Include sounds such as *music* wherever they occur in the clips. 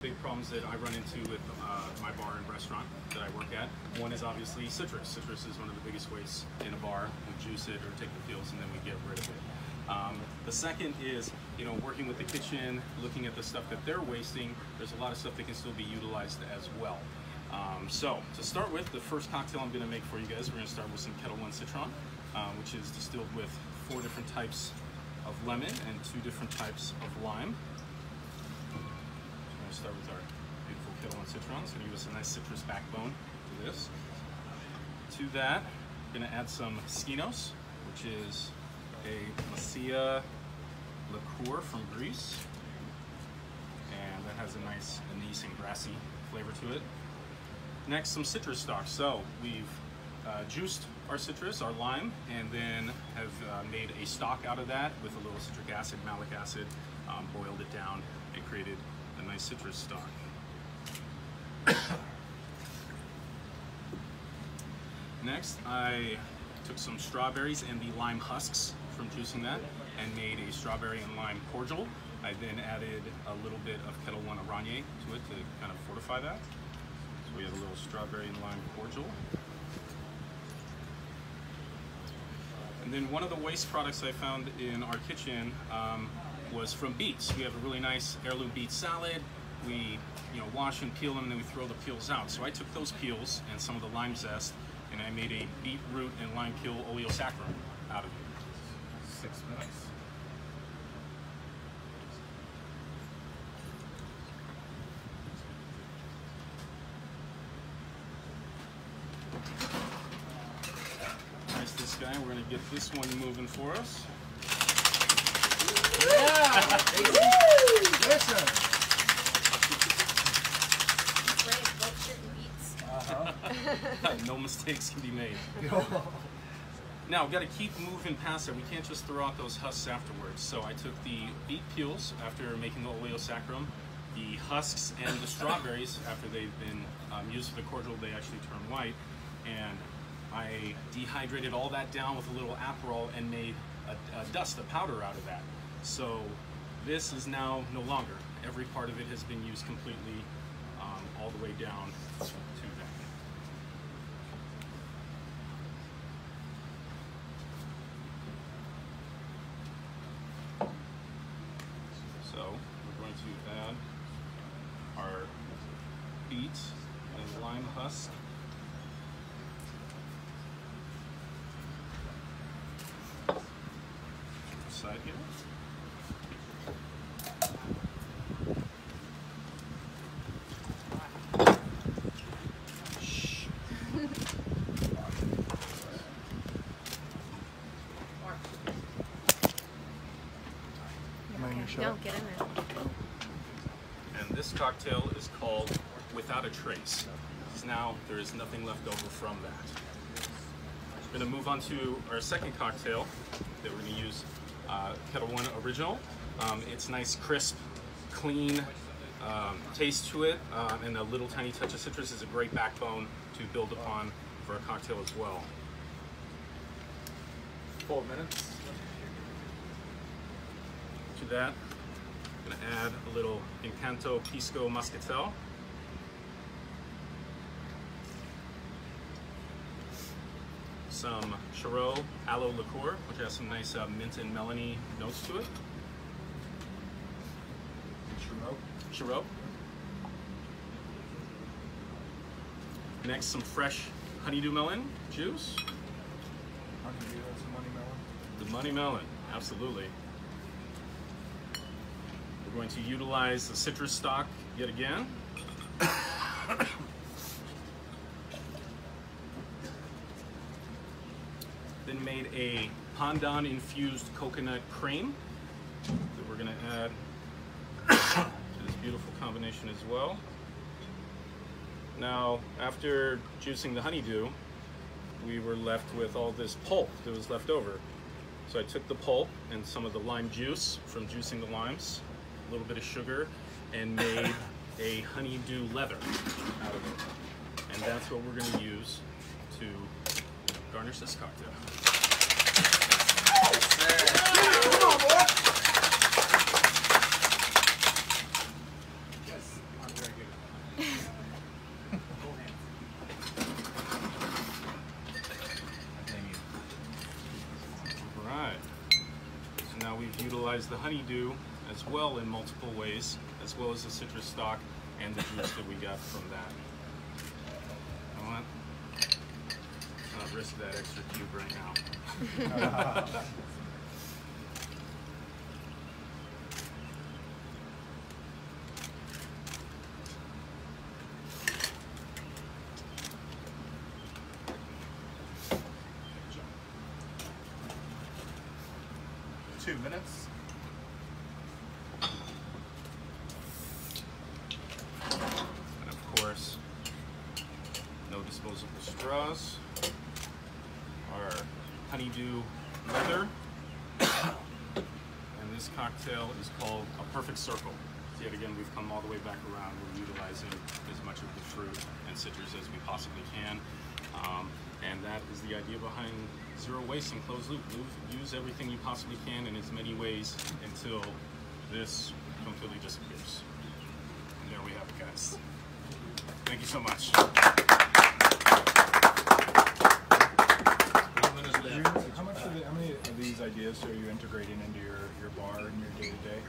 Big problems that I run into with uh, my bar and restaurant that I work at. One is obviously citrus. Citrus is one of the biggest wastes in a bar. We juice it or take the peels and then we get rid of it. Um, the second is, you know, working with the kitchen, looking at the stuff that they're wasting. There's a lot of stuff that can still be utilized as well. Um, so to start with, the first cocktail I'm going to make for you guys, we're going to start with some Ketel One Citron, um, which is distilled with four different types of lemon and two different types of lime start with our beautiful Ketel One Citron. It's going to give us a nice citrus backbone to this. To that, I'm going to add some Skinos, which is a mastiha liqueur from Greece. And that has a nice anise and grassy flavor to it. Next, some citrus stock. So we've uh, juiced our citrus, our lime, and then have uh, made a stock out of that with a little citric acid, malic acid, um, boiled it down, and created citrus stock. Next, I took some strawberries and the lime husks from juicing that and made a strawberry and lime cordial. I then added a little bit of Ketel One Oranje to it to kind of fortify that. So we have a little strawberry and lime cordial. And then one of the waste products I found in our kitchen um, was from beets. We have a really nice heirloom beet salad. We you know, wash and peel them and then we throw the peels out. So I took those peels and some of the lime zest and I made a beetroot and lime peel oleosaccharum out of it. Six minutes. Nice this guy. We're gonna get this one moving for us. Yeah! *laughs* Listen! Right, white shirt and beats. Uh-huh. *laughs* no mistakes can be made. *laughs* Now, we've got to keep moving past it. We can't just throw out those husks afterwards. So I took the beet peels after making the oleosaccharum, the husks and the strawberries *laughs* after they've been um, used for the cordial, they actually turn white. And I dehydrated all that down with a little Aperol and made a, a dust, a powder out of that. So this is now no longer. Every part of it has been used completely um, all the way down to that. So we're going to add our beet and lime husk. Side here. Shh. Mind your? No, get in there. And this cocktail is called Without a Trace. Because now there is nothing left over from that. We're going to move on to our second cocktail that we're going to use uh, Ketel One Original. Um, it's nice, crisp, clean um, taste to it, uh, and a little tiny touch of citrus is a great backbone to build upon for a cocktail as well. Four minutes. To that, I'm going to add a little Encanto Pisco Muscatel. Some Chareau Aloe Liqueur, which has some nice uh, mint and melony notes to it. Chareau. Next, some fresh honeydew melon juice. Honeydew, that's a money melon. The money melon, absolutely. We're going to utilize the citrus stock yet again. *coughs* *coughs* then made a pandan infused coconut cream that we're going to add *coughs* to this beautiful combination as well. Now, after juicing the honeydew, we were left with all this pulp that was left over. So I took the pulp and some of the lime juice from juicing the limes, a little bit of sugar, and *coughs* made a honeydew leather out of it. And that's what we're going to use to garnish this cocktail. the honeydew as well in multiple ways, as well as the citrus stock and the juice that we got from that. You know what? Risk that extra cube right now. *laughs* Two minutes. And of course, no disposable straws. Our honeydew leather. And this cocktail is called a perfect circle. Yet again, we've come all the way back around. We're utilizing as much of the fruit and citrus as we possibly can. Um, and that is the idea behind zero waste and closed loop. Use- Use everything you possibly can in as many ways until this completely disappears. And there we have it, guys. Thank you so much. One minute Do you- left. How much of the, how many of these ideas are you integrating into your, your bar and your day to day?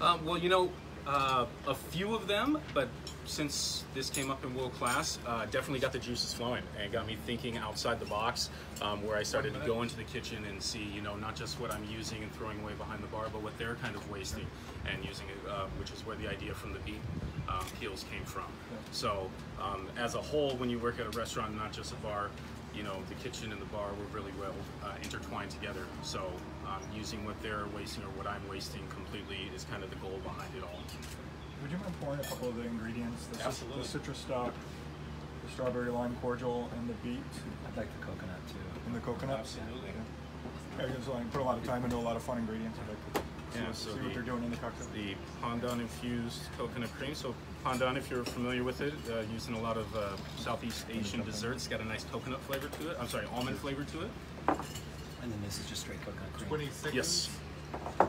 Um, well, you know, uh, a few of them, but since this came up in world class, uh, definitely got the juices flowing and got me thinking outside the box. Um, where I started to go into the kitchen and see, you know, not just what I'm using and throwing away behind the bar, but what they're kind of wasting and using it, uh, which is where the idea from the beet um, peels came from. So, um, as a whole, when you work at a restaurant, not just a bar, you know, the kitchen and the bar were really well uh, intertwined together. So, um, using what they're wasting or what I'm wasting completely is kind of the goal behind it all. Would you mind pouring a couple of the ingredients? The, Absolutely. the citrus stock, the strawberry lime cordial, and the beet, I'd like the coconut too. and the coconut? Absolutely. Yeah, because I put a lot of time into a lot of fun ingredients. I'd like to see, Yeah, so see the- what they're doing in the cocktail. The pandan infused coconut cream. So pandan, if you're familiar with it, uh, used in a lot of uh, Southeast Asian desserts, got a nice coconut flavor to it. I'm sorry, almond flavor to it. And then this is just straight coconut cream. Twenty seconds. Yes.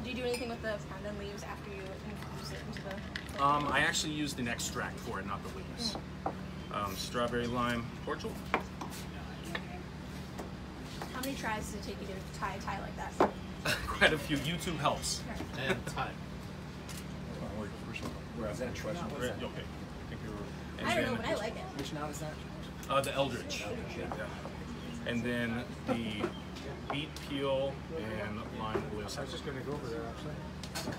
Do you do anything with the pandan leaves after you infuse it into the? Um, I actually used an extract for it, not the leaves. Um, strawberry lime cordial. How many tries does it take you to tie a tie like that? *laughs* Quite a few. YouTube helps. And time. We're, we're, we're Is that asking a true questions. now? Right, Okay. I think we were- I don't know, but I like it. Which knot is that? then, uh, the Eldredge. Yeah. And then the *laughs* beet peel and lime oil. I was just gonna go over there actually.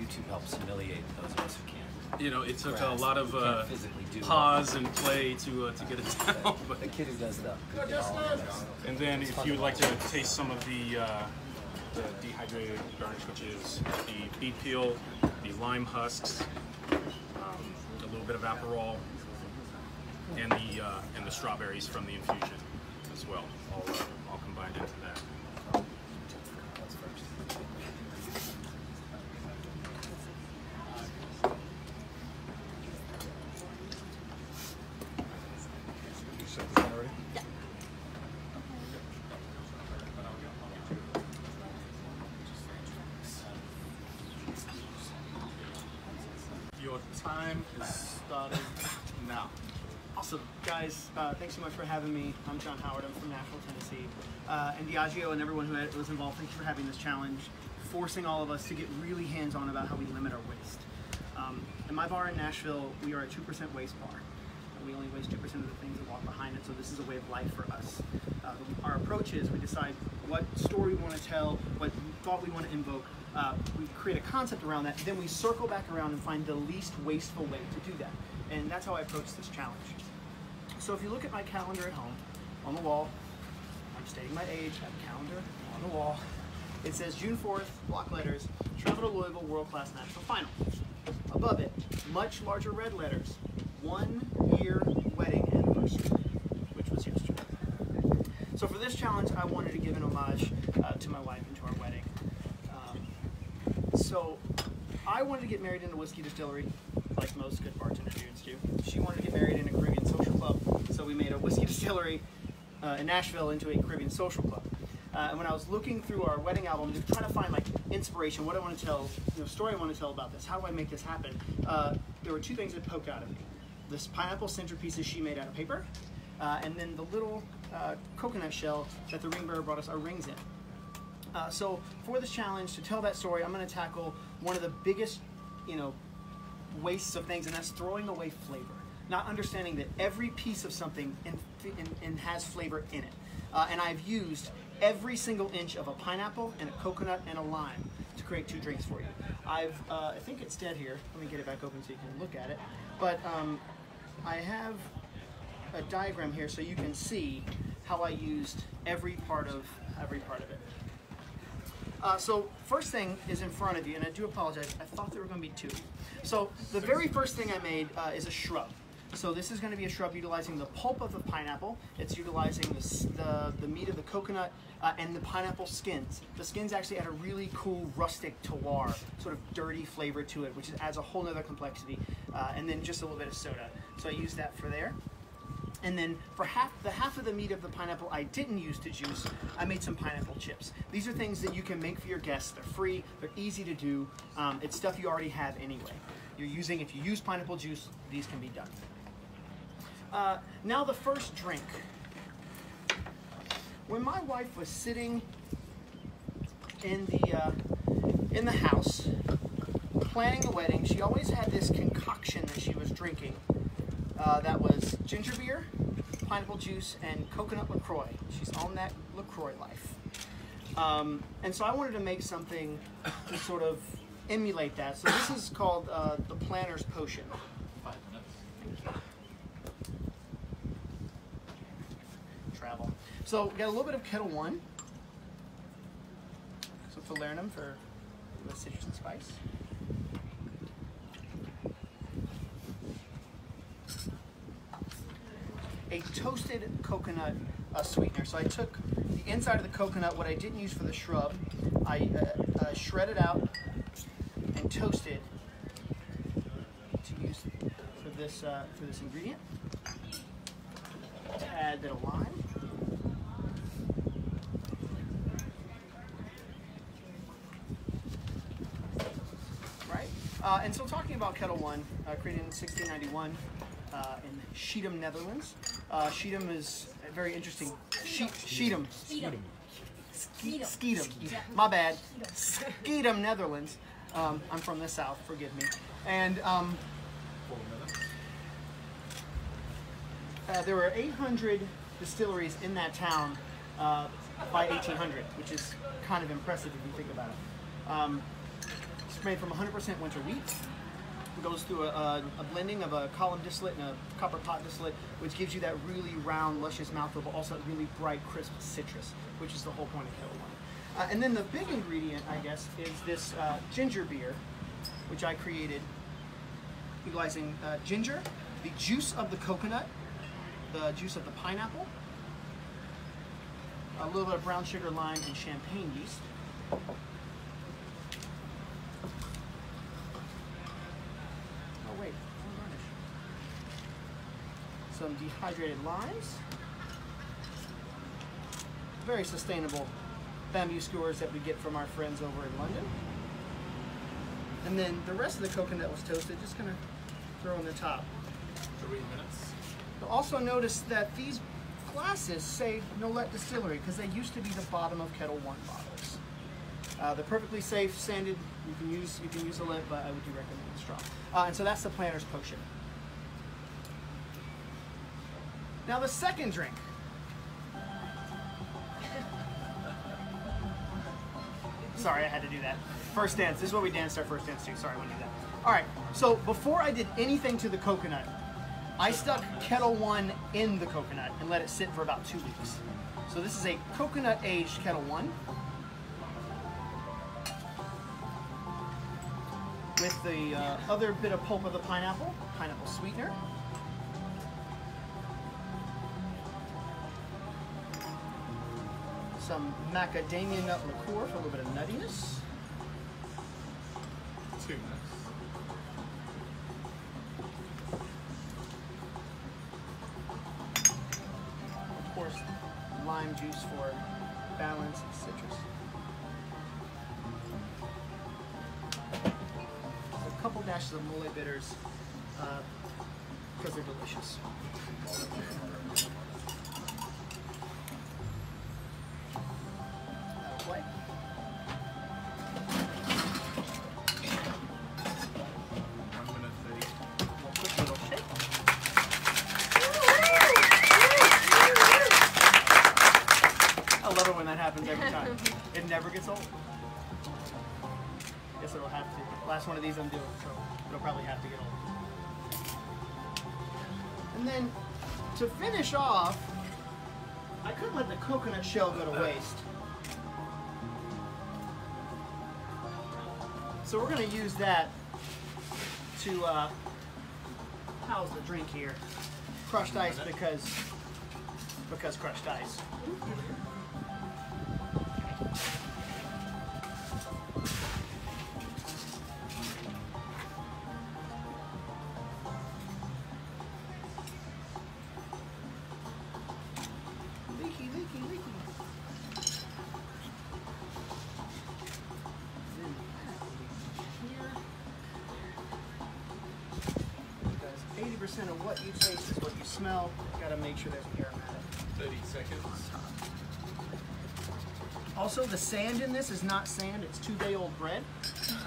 I mean, YouTube helps humiliate those of us who can't. You know, it took a lot of uh, physically pause and play to uh, to get it *laughs* down. But The kid who does the. who did all of this. And then if you would like to taste some of the, uh, the dehydrated garnish, which is the beet peel, the lime husks, um, a little bit of Aperol, and the, uh, and the strawberries from the infusion as well, all, uh, all combined into that. That's first. You set this one already? Your time is starting now. Awesome, guys. Uh, thanks so much for having me. I'm John Howard. I'm from Nashville, Tennessee. Uh, and Diageo and everyone who was involved, thank you for having this challenge, forcing all of us to get really hands-on about how we limit our waste. Um, in my bar in Nashville, we are a 2% waste bar. We only waste 2% of the things that walk behind it, so this is a way of life for us. Uh, our approach is we decide what story we want to tell, what thought we want to invoke. Uh, we create a concept around that, then we circle back around and find the least wasteful way to do that. And that's how I approach this challenge. So if you look at my calendar at home, on the wall, I'm stating my age, I have a calendar on the wall. It says June 4th, block letters, travel to Louisville World Class National Final. Above it, much larger red letters, one year wedding anniversary, which was yesterday. So for this challenge, I wanted to give an homage uh, to my wife and to our wedding. Um, so I wanted to get married in a whiskey distillery, like most good bartender dudes do. She wanted to get married in a Caribbean social club, so we made a whiskey *laughs* distillery uh, in Nashville into a Caribbean social club. Uh, and when I was looking through our wedding album, just trying to find like inspiration, what I want to tell, you know, story I want to tell about this, how do I make this happen? Uh, there were two things that poked out of me: this pineapple centerpieces she made out of paper, uh, and then the little uh, coconut shell that the ring bearer brought us our rings in. Uh, so for this challenge, to tell that story, I'm going to tackle one of the biggest, you know, wastes of things, and that's throwing away flavor. Not understanding that every piece of something in, in, in has flavor in it. Uh, and I've used every single inch of a pineapple and a coconut and a lime to create two drinks for you. I've, uh, I think it's dead here. Let me get it back open so you can look at it. But um, I have a diagram here so you can see how I used every part of every part of it. Uh, so first thing is in front of you, and I do apologize. I thought there were going to be two. So the very first thing I made uh, is a shrub. So this is going to be a shrub utilizing the pulp of the pineapple. It's utilizing the, the, the meat of the coconut uh, and the pineapple skins. The skins actually add a really cool rustic terroir, sort of dirty flavor to it, which adds a whole nother complexity. Uh, and then just a little bit of soda. So I use that for there. And then for half the half of the meat of the pineapple I didn't use to juice, I made some pineapple chips. These are things that you can make for your guests. They're free. They're easy to do. Um, it's stuff you already have anyway. You're using if you use pineapple juice, these can be done. Uh, now the first drink. When my wife was sitting in the uh, in the house planning the wedding, she always had this concoction that she was drinking. Uh, that was ginger beer, pineapple juice, and coconut LaCroix. She's on that LaCroix life. Um, and so I wanted to make something to sort of emulate that. So this is called uh, the Planner's Potion. Five minutes. Travel. So got a little bit of Ketel One. Some falernum for the citrus and spice. A toasted coconut uh, sweetener. So I took the inside of the coconut, what I didn't use for the shrub, I uh, uh, shredded out and toasted to use for this uh, for this ingredient. Add a bit of lime. Right? Uh, and so talking about Ketel One, uh, created in 1691 uh, in Schiedam, Netherlands. Uh, Schiedam is a very interesting. She- Schiedam. Skeetum. Skeetum. My bad. Skeetum, Netherlands. Um, I'm from the south, forgive me. And um, uh, there were 800 distilleries in that town uh, by 1800, which is kind of impressive if you think about it. Um, it's made from 100% winter wheat. Goes through a, a, blending of a column distillate and a copper pot distillate, which gives you that really round, luscious mouthfeel, but also really bright, crisp citrus, which is the whole point of Ketel One. Uh, and then the big ingredient, I guess, is this uh, ginger beer, which I created utilizing uh, ginger, the juice of the coconut, the juice of the pineapple, a little bit of brown sugar, lime, and champagne yeast. Oh wait, no garnish. Some dehydrated limes. Very sustainable bamboo skewers that we get from our friends over in London. And then the rest of the coconut was toasted, just gonna throw on the top. Three minutes. You'll also notice that these glasses say Nolet Distillery because they used to be the bottom of Ketel One bottles. Uh, they're perfectly safe, sanded. You can use you can use a lid, but I would do recommend a straw. Uh, and so that's the Planner's Potion. Now the second drink. Sorry, I had to do that. First dance. This is what we danced our first dance to. Sorry, I wouldn't do that. All right. So before I did anything to the coconut, I stuck Ketel One in the coconut and let it sit for about two weeks. So this is a coconut aged Ketel One. With the uh, other bit of pulp of the pineapple, pineapple sweetener. Some macadamia nut liqueur for a little bit of nuttiness. Two minutes. Of course, lime juice for balance and citrus. A couple dashes of mole bitters uh, because they're delicious. To finish off, I couldn't let the coconut shell go to waste. So we're gonna use that to uh, house the drink here. Crushed ice because because crushed ice. This is not sand; it's two-day-old bread,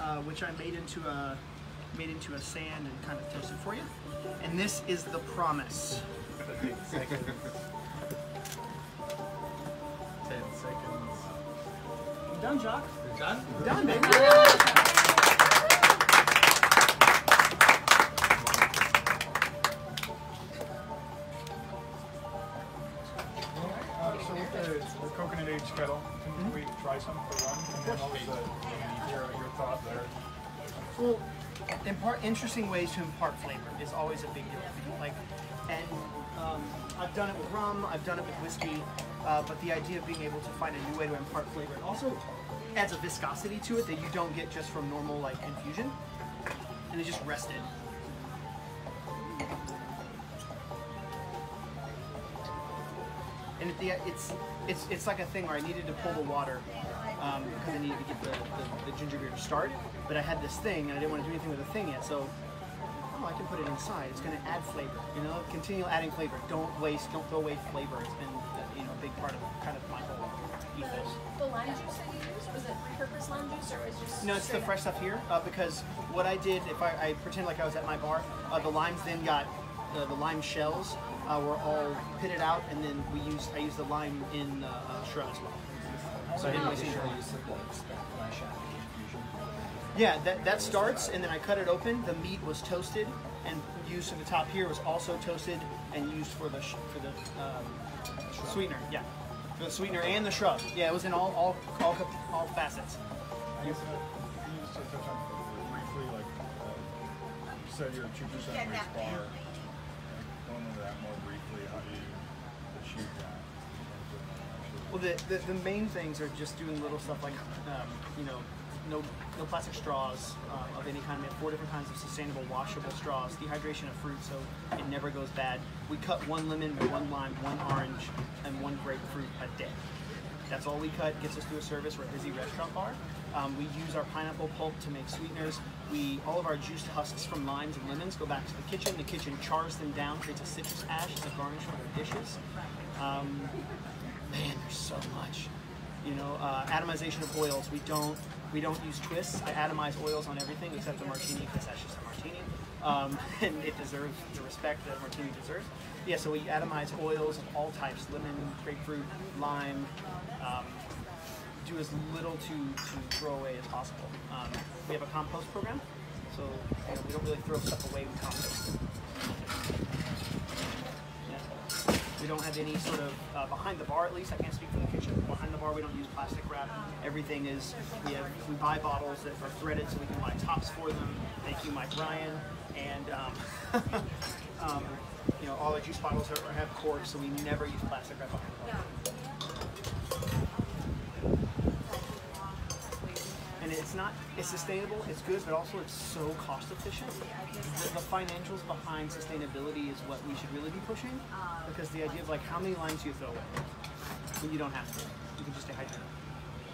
uh, which I made into a made into a sand and kind of toasted for you. And this is the promise. 30 seconds. 10 seconds. I'm done, Jock. You're done? Done, baby. Uh, so with the, the coconut aged Ketel, can we try some And? Well, impart interesting ways to impart flavor is always a big deal. Like, and um, I've done it with rum, I've done it with whiskey, uh, but the idea of being able to find a new way to impart flavor it also adds a viscosity to it that you don't get just from normal like infusion, and it just rested. And it's it's it's like a thing where I needed to pull the water um, because I needed to get the, the, the ginger beer to start. But I had this thing and I didn't want to do anything with the thing yet, so oh, I can put it inside. It's going to add flavor. You know, continue adding flavor. Don't waste. Don't throw away flavor. It's been uh, you know a big part of kind of my whole ethos. The lime juice that you used, was it repurposed lime juice or was it just No, it's the fresh stuff here uh, because what I did, if I, I pretend like I was at my bar, uh, the limes then got uh, the lime shells uh, were all pitted out, and then we used I used the lime in uh, uh, shrub as well. So I didn't waste any lime. Yeah, that, that starts, and then I cut it open. The meat was toasted and used to the top here was also toasted and used for the sh- for the um, sweetener. Yeah, for the sweetener and the shrub. Yeah, it was in all all all, all facets. I guess, can you just touch on briefly, like, uh, you said you're two percent race bar. Going into that more briefly, how do you achieve that? in terms of actually- Well, the, the, the main things are just doing little stuff like, um, you know, no no plastic straws uh, of any kind. We have four different kinds of sustainable washable straws. Dehydration of fruit, so it never goes bad. We cut one lemon, one lime, one orange, and one grapefruit a day. That's all we cut. Gets us through a service. We're a busy restaurant bar. Um, we use our pineapple pulp to make sweeteners. We all of our juiced husks from limes and lemons go back to the kitchen. The kitchen chars them down, creates a citrus ash as a garnish for their dishes. Um, man, there's so much. You know, uh, atomization of oils. We don't we don't use twists. I atomize oils on everything except the martini because that's just a martini, um, *laughs* and it deserves the respect that a martini deserves. Yeah, so we atomize oils of all types: lemon, grapefruit, lime. Um, do as little to, to throw away as possible. Um, we have a compost program, so you know, we don't really throw stuff away. We compost. We don't have any sort of uh, behind the bar. At least I can't speak for the kitchen. Behind the bar, we don't use plastic wrap. Everything is we have we buy bottles that are threaded, so we can buy tops for them. Thank you, Mike Ryan. And um, *laughs* um, you know, all our juice bottles are, have corks, so we never use plastic wrap behind the bar. and it's not it's sustainable it's good but also it's so cost efficient. The, the financials behind sustainability is what we should really be pushing because the idea of like how many lines do you throw away when you don't have to? You can just stay hydrated.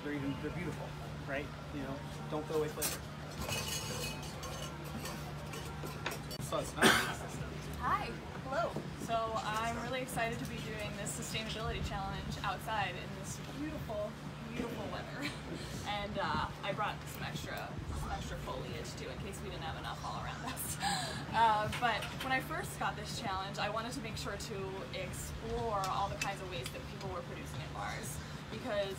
They're even they're beautiful right? You know don't throw away flavor. Hi. Hello. So I'm really excited to be doing this sustainability challenge outside in this beautiful, beautiful weather. *laughs* And uh, I brought some extra, some extra foliage too, in case we didn't have enough all around us. *laughs* Uh, but when I first got this challenge, I wanted to make sure to explore all the kinds of ways that people were producing at bars, because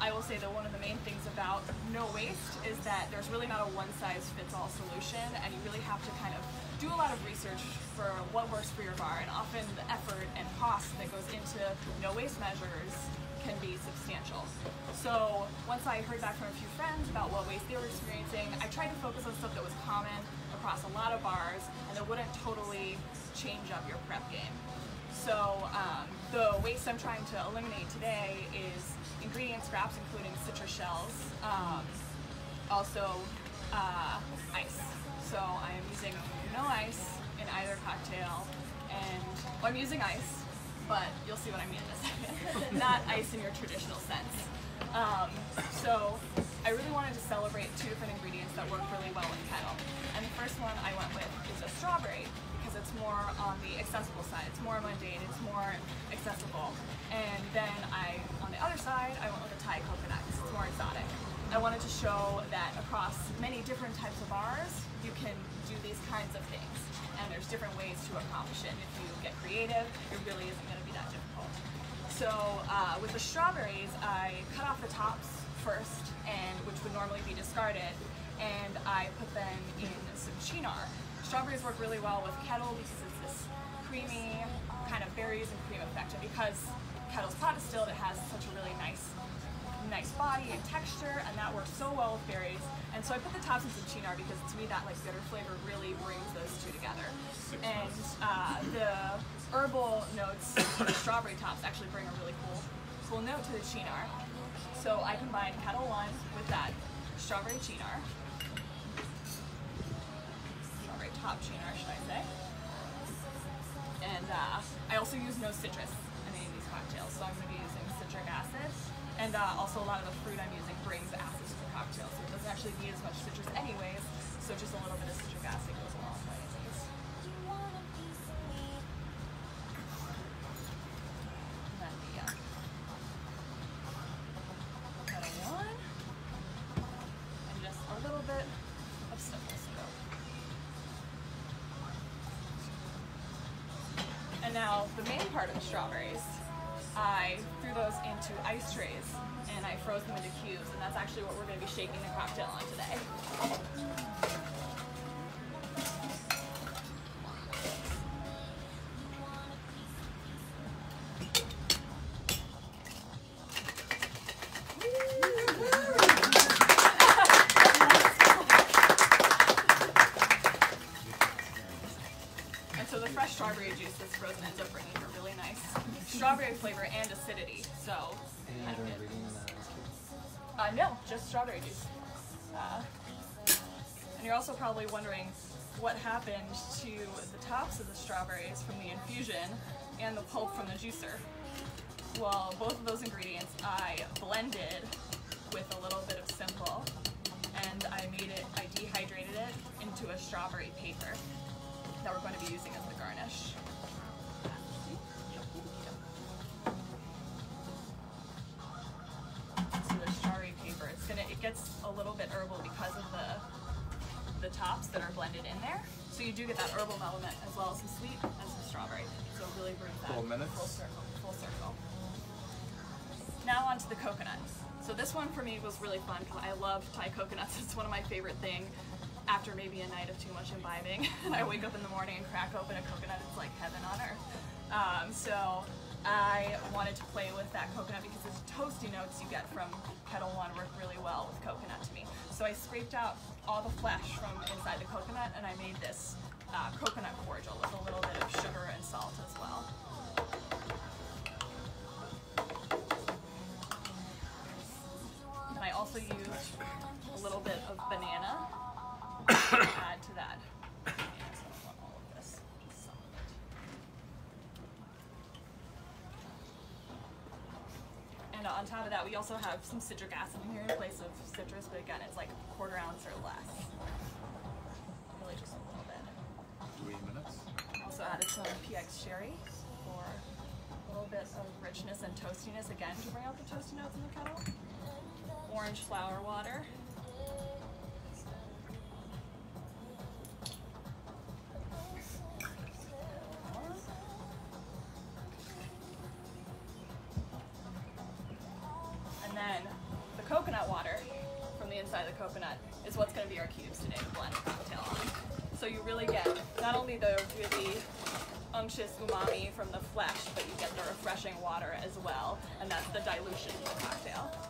I will say that one of the main things about no waste is that there's really not a one size fits all solution, and you really have to kind of do a lot of research for what works for your bar. And often the effort and cost that goes into no waste measures can be substantial. So once I heard back from a few friends about what waste they were experiencing, I tried to focus on stuff that was common across a lot of bars and that wouldn't totally change up your prep game. So um, the waste I'm trying to eliminate today is ingredient scraps, including citrus shells, um, also uh, ice. So I am using no ice in either cocktail, and well, I'm using ice, but you'll see what I mean in a second. *laughs* Not ice in your traditional sense. Um, so I really wanted to celebrate two different ingredients that work really well with Ketel. And the first one I went with is a strawberry because it's more on the accessible side. It's more mundane, it's more accessible. And then I, on the other side, I went with a Thai coconut 'cause it's more exotic. I wanted to show that across many different types of bars, you can do these kinds of things. And there's different ways to accomplish it. And if you get creative, it really isn't going to be that difficult. So uh, with the strawberries, I cut off the tops first, and which would normally be discarded, and I put them in some Cynar. Strawberries work really well with Ketel because it's this creamy kind of berries and cream effect, and because Ketel's pot is distilled, it has such a really nice nice body and texture, and that works so well with berries. And so I put the tops in some Cynar because to me that like bitter flavor really brings those two together. And uh, the herbal notes *coughs* the strawberry tops actually bring a really cool, cool note to the Cynar. So I combine Ketel One with that strawberry Cynar, strawberry top Cynar, should I say? And uh, I also use no citrus in any of these cocktails, so I'm going to be using citric acid. And uh, also a lot of the fruit I'm using brings acid to the cocktail, so it doesn't actually need as much citrus anyways, so just a little bit of citric acid goes a long way now the main part of the strawberries, ice trays and I froze them into cubes, and that's actually what we're going to be shaking the cocktail on today. Juice. Uh, and you're also probably wondering what happened to the tops of the strawberries from the infusion and the pulp from the juicer. Well, both of those ingredients I blended with a little bit of simple and I made it, I dehydrated it into a strawberry paper that we're going to be using as the garnish. The tops that are blended in there. So you do get that herbal element as well as some sweet and some strawberry. So really brings that full circle. Full circle. Now on to the coconuts. So this one for me was really fun because I love Thai coconuts. *laughs* It's one of my favorite things after maybe a night of too much imbibing. and *laughs* I wake up in the morning and crack open a coconut. It's like heaven on earth. Um, so I wanted to play with that coconut because the toasty notes you get from Ketel One work really well with coconut to me. So I scraped out all the flesh from inside the coconut and I made this uh, coconut cordial with a little bit of sugar and salt as well. And I also used a little bit of banana *coughs* to add to that. Yes, I don't want all of this, just some of it. And on top of that, we also have some citric acid in here in place of citrus, but again, it's like a quarter ounce or less. Really just a little bit. Three minutes. Also added some PX sherry for a little bit of richness and toastiness, again, to bring out the toasty notes in the Ketel. Orange flower water. The really unctuous umami from the flesh, but you get the refreshing water as well, and that's the dilution of the cocktail.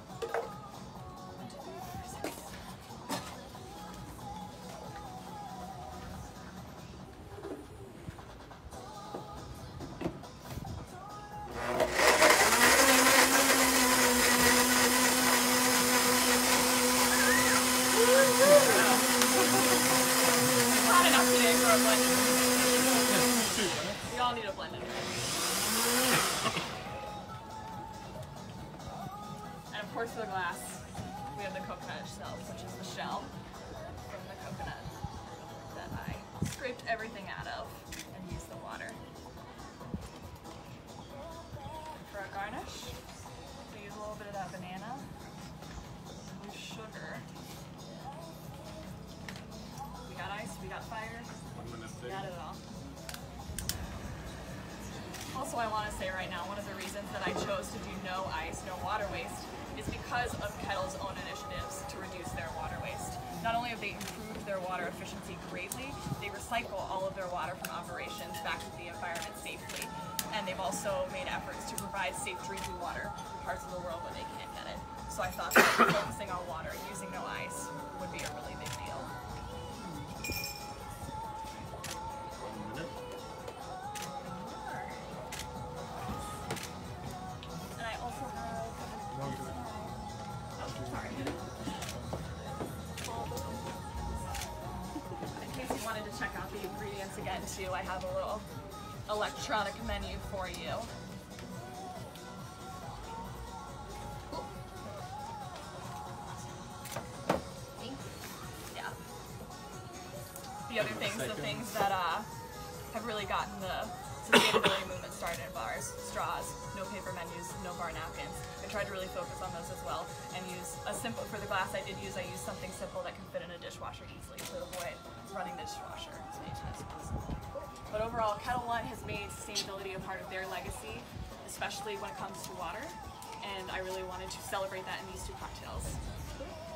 Other things, the things that uh, have really gotten the sustainability *coughs* movement started bars, straws, no paper menus, no bar napkins. I tried to really focus on those as well and use a simple, for the glass I did use, I used something simple that can fit in a dishwasher easily to avoid running the dishwasher as times as possible. But overall, Ketel One has made sustainability a part of their legacy, especially when it comes to water. And I really wanted to celebrate that in these two cocktails.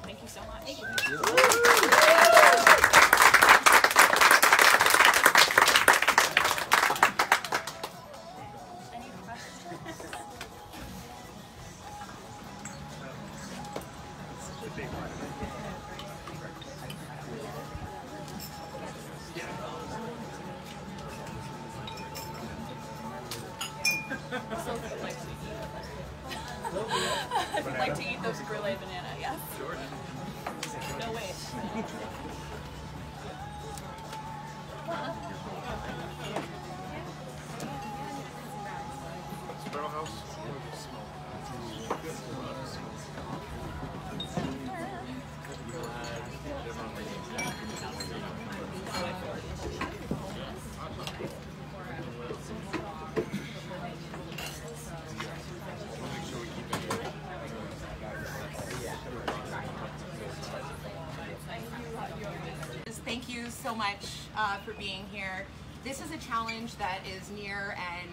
Thank you so much. Much uh, for being here. This is a challenge that is near and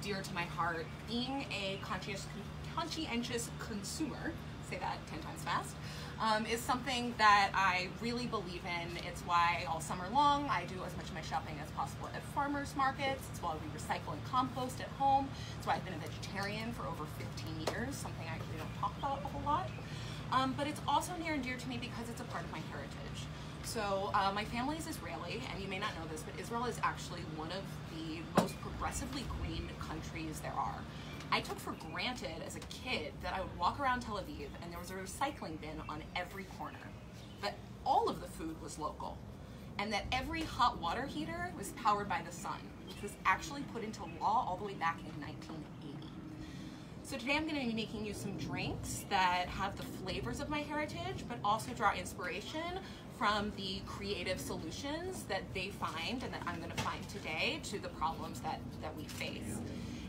dear to my heart. Being a conscientious, conscientious consumer, say that 10 times fast, um, is something that I really believe in. It's why all summer long I do as much of my shopping as possible at farmers markets. It's why we recycle and compost at home. It's why I've been a vegetarian for over 15 years, something I actually don't talk about a whole lot. Um, but it's also near and dear to me because it's a part of my heritage. So uh, my family is Israeli, and you may not know this, but Israel is actually one of the most progressively green countries there are. I took for granted as a kid that I would walk around Tel Aviv and there was a recycling bin on every corner, that all of the food was local, and that every hot water heater was powered by the sun, which was actually put into law all the way back in 1980. So today I'm going to be making you some drinks that have the flavors of my heritage, but also draw inspiration from the creative solutions that they find and that I'm going to find today to the problems that, that we face.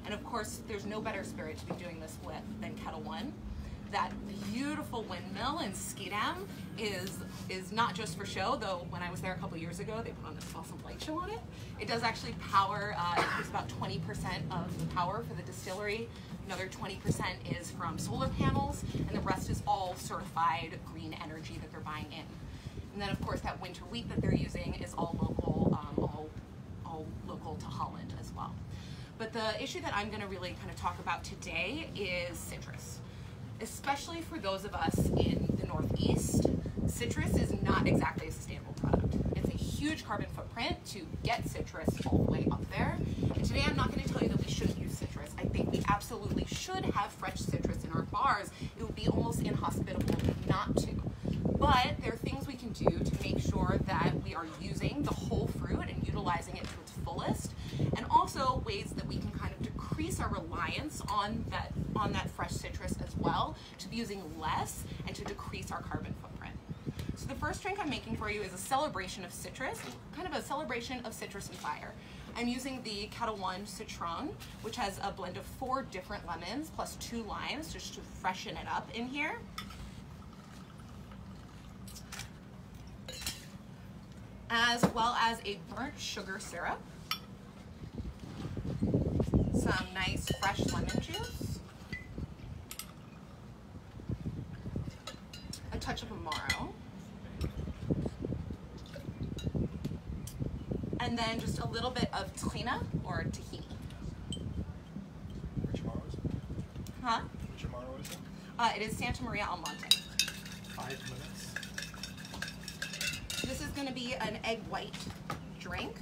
And of course, there's no better spirit to be doing this with than Ketel One. that beautiful windmill in Schiedam is is not just for show, though when I was there a couple years ago, they put on this awesome light show on it. It does actually power, uh, it's about 20% of the power for the distillery. Another 20% is from solar panels, and the rest is all certified green energy that they're buying in. And then, of course, that winter wheat that they're using is all local, um, all, all local to Holland as well. But the issue that I'm going to really kind of talk about today is citrus, especially for those of us in the Northeast. Citrus is not exactly a sustainable product. It's a huge carbon footprint to get citrus all the way up there. And today I'm not going to tell you that we shouldn't use citrus. I think we absolutely should have fresh citrus in our bars. It would be almost inhospitable not to. But there are things we can do to make sure that we are using the whole fruit and utilizing it to its fullest, and also ways that we can kind of decrease our reliance on that on that fresh citrus as well, to be using less and to decrease our carbon footprint. So the first drink I'm making for you is a celebration of citrus, kind of a celebration of citrus and fire. I'm using the Ketel One Citron, which has a blend of four different lemons plus two limes just to freshen it up in here. As well as a burnt sugar syrup, some nice fresh lemon juice, a touch of Amaro, and then just a little bit of tahina or tahini. Which Amaro is it? Huh? Which Amaro is it? Uh, it is Santa Maria al Monte. Five minutes. This is going to be an egg white drink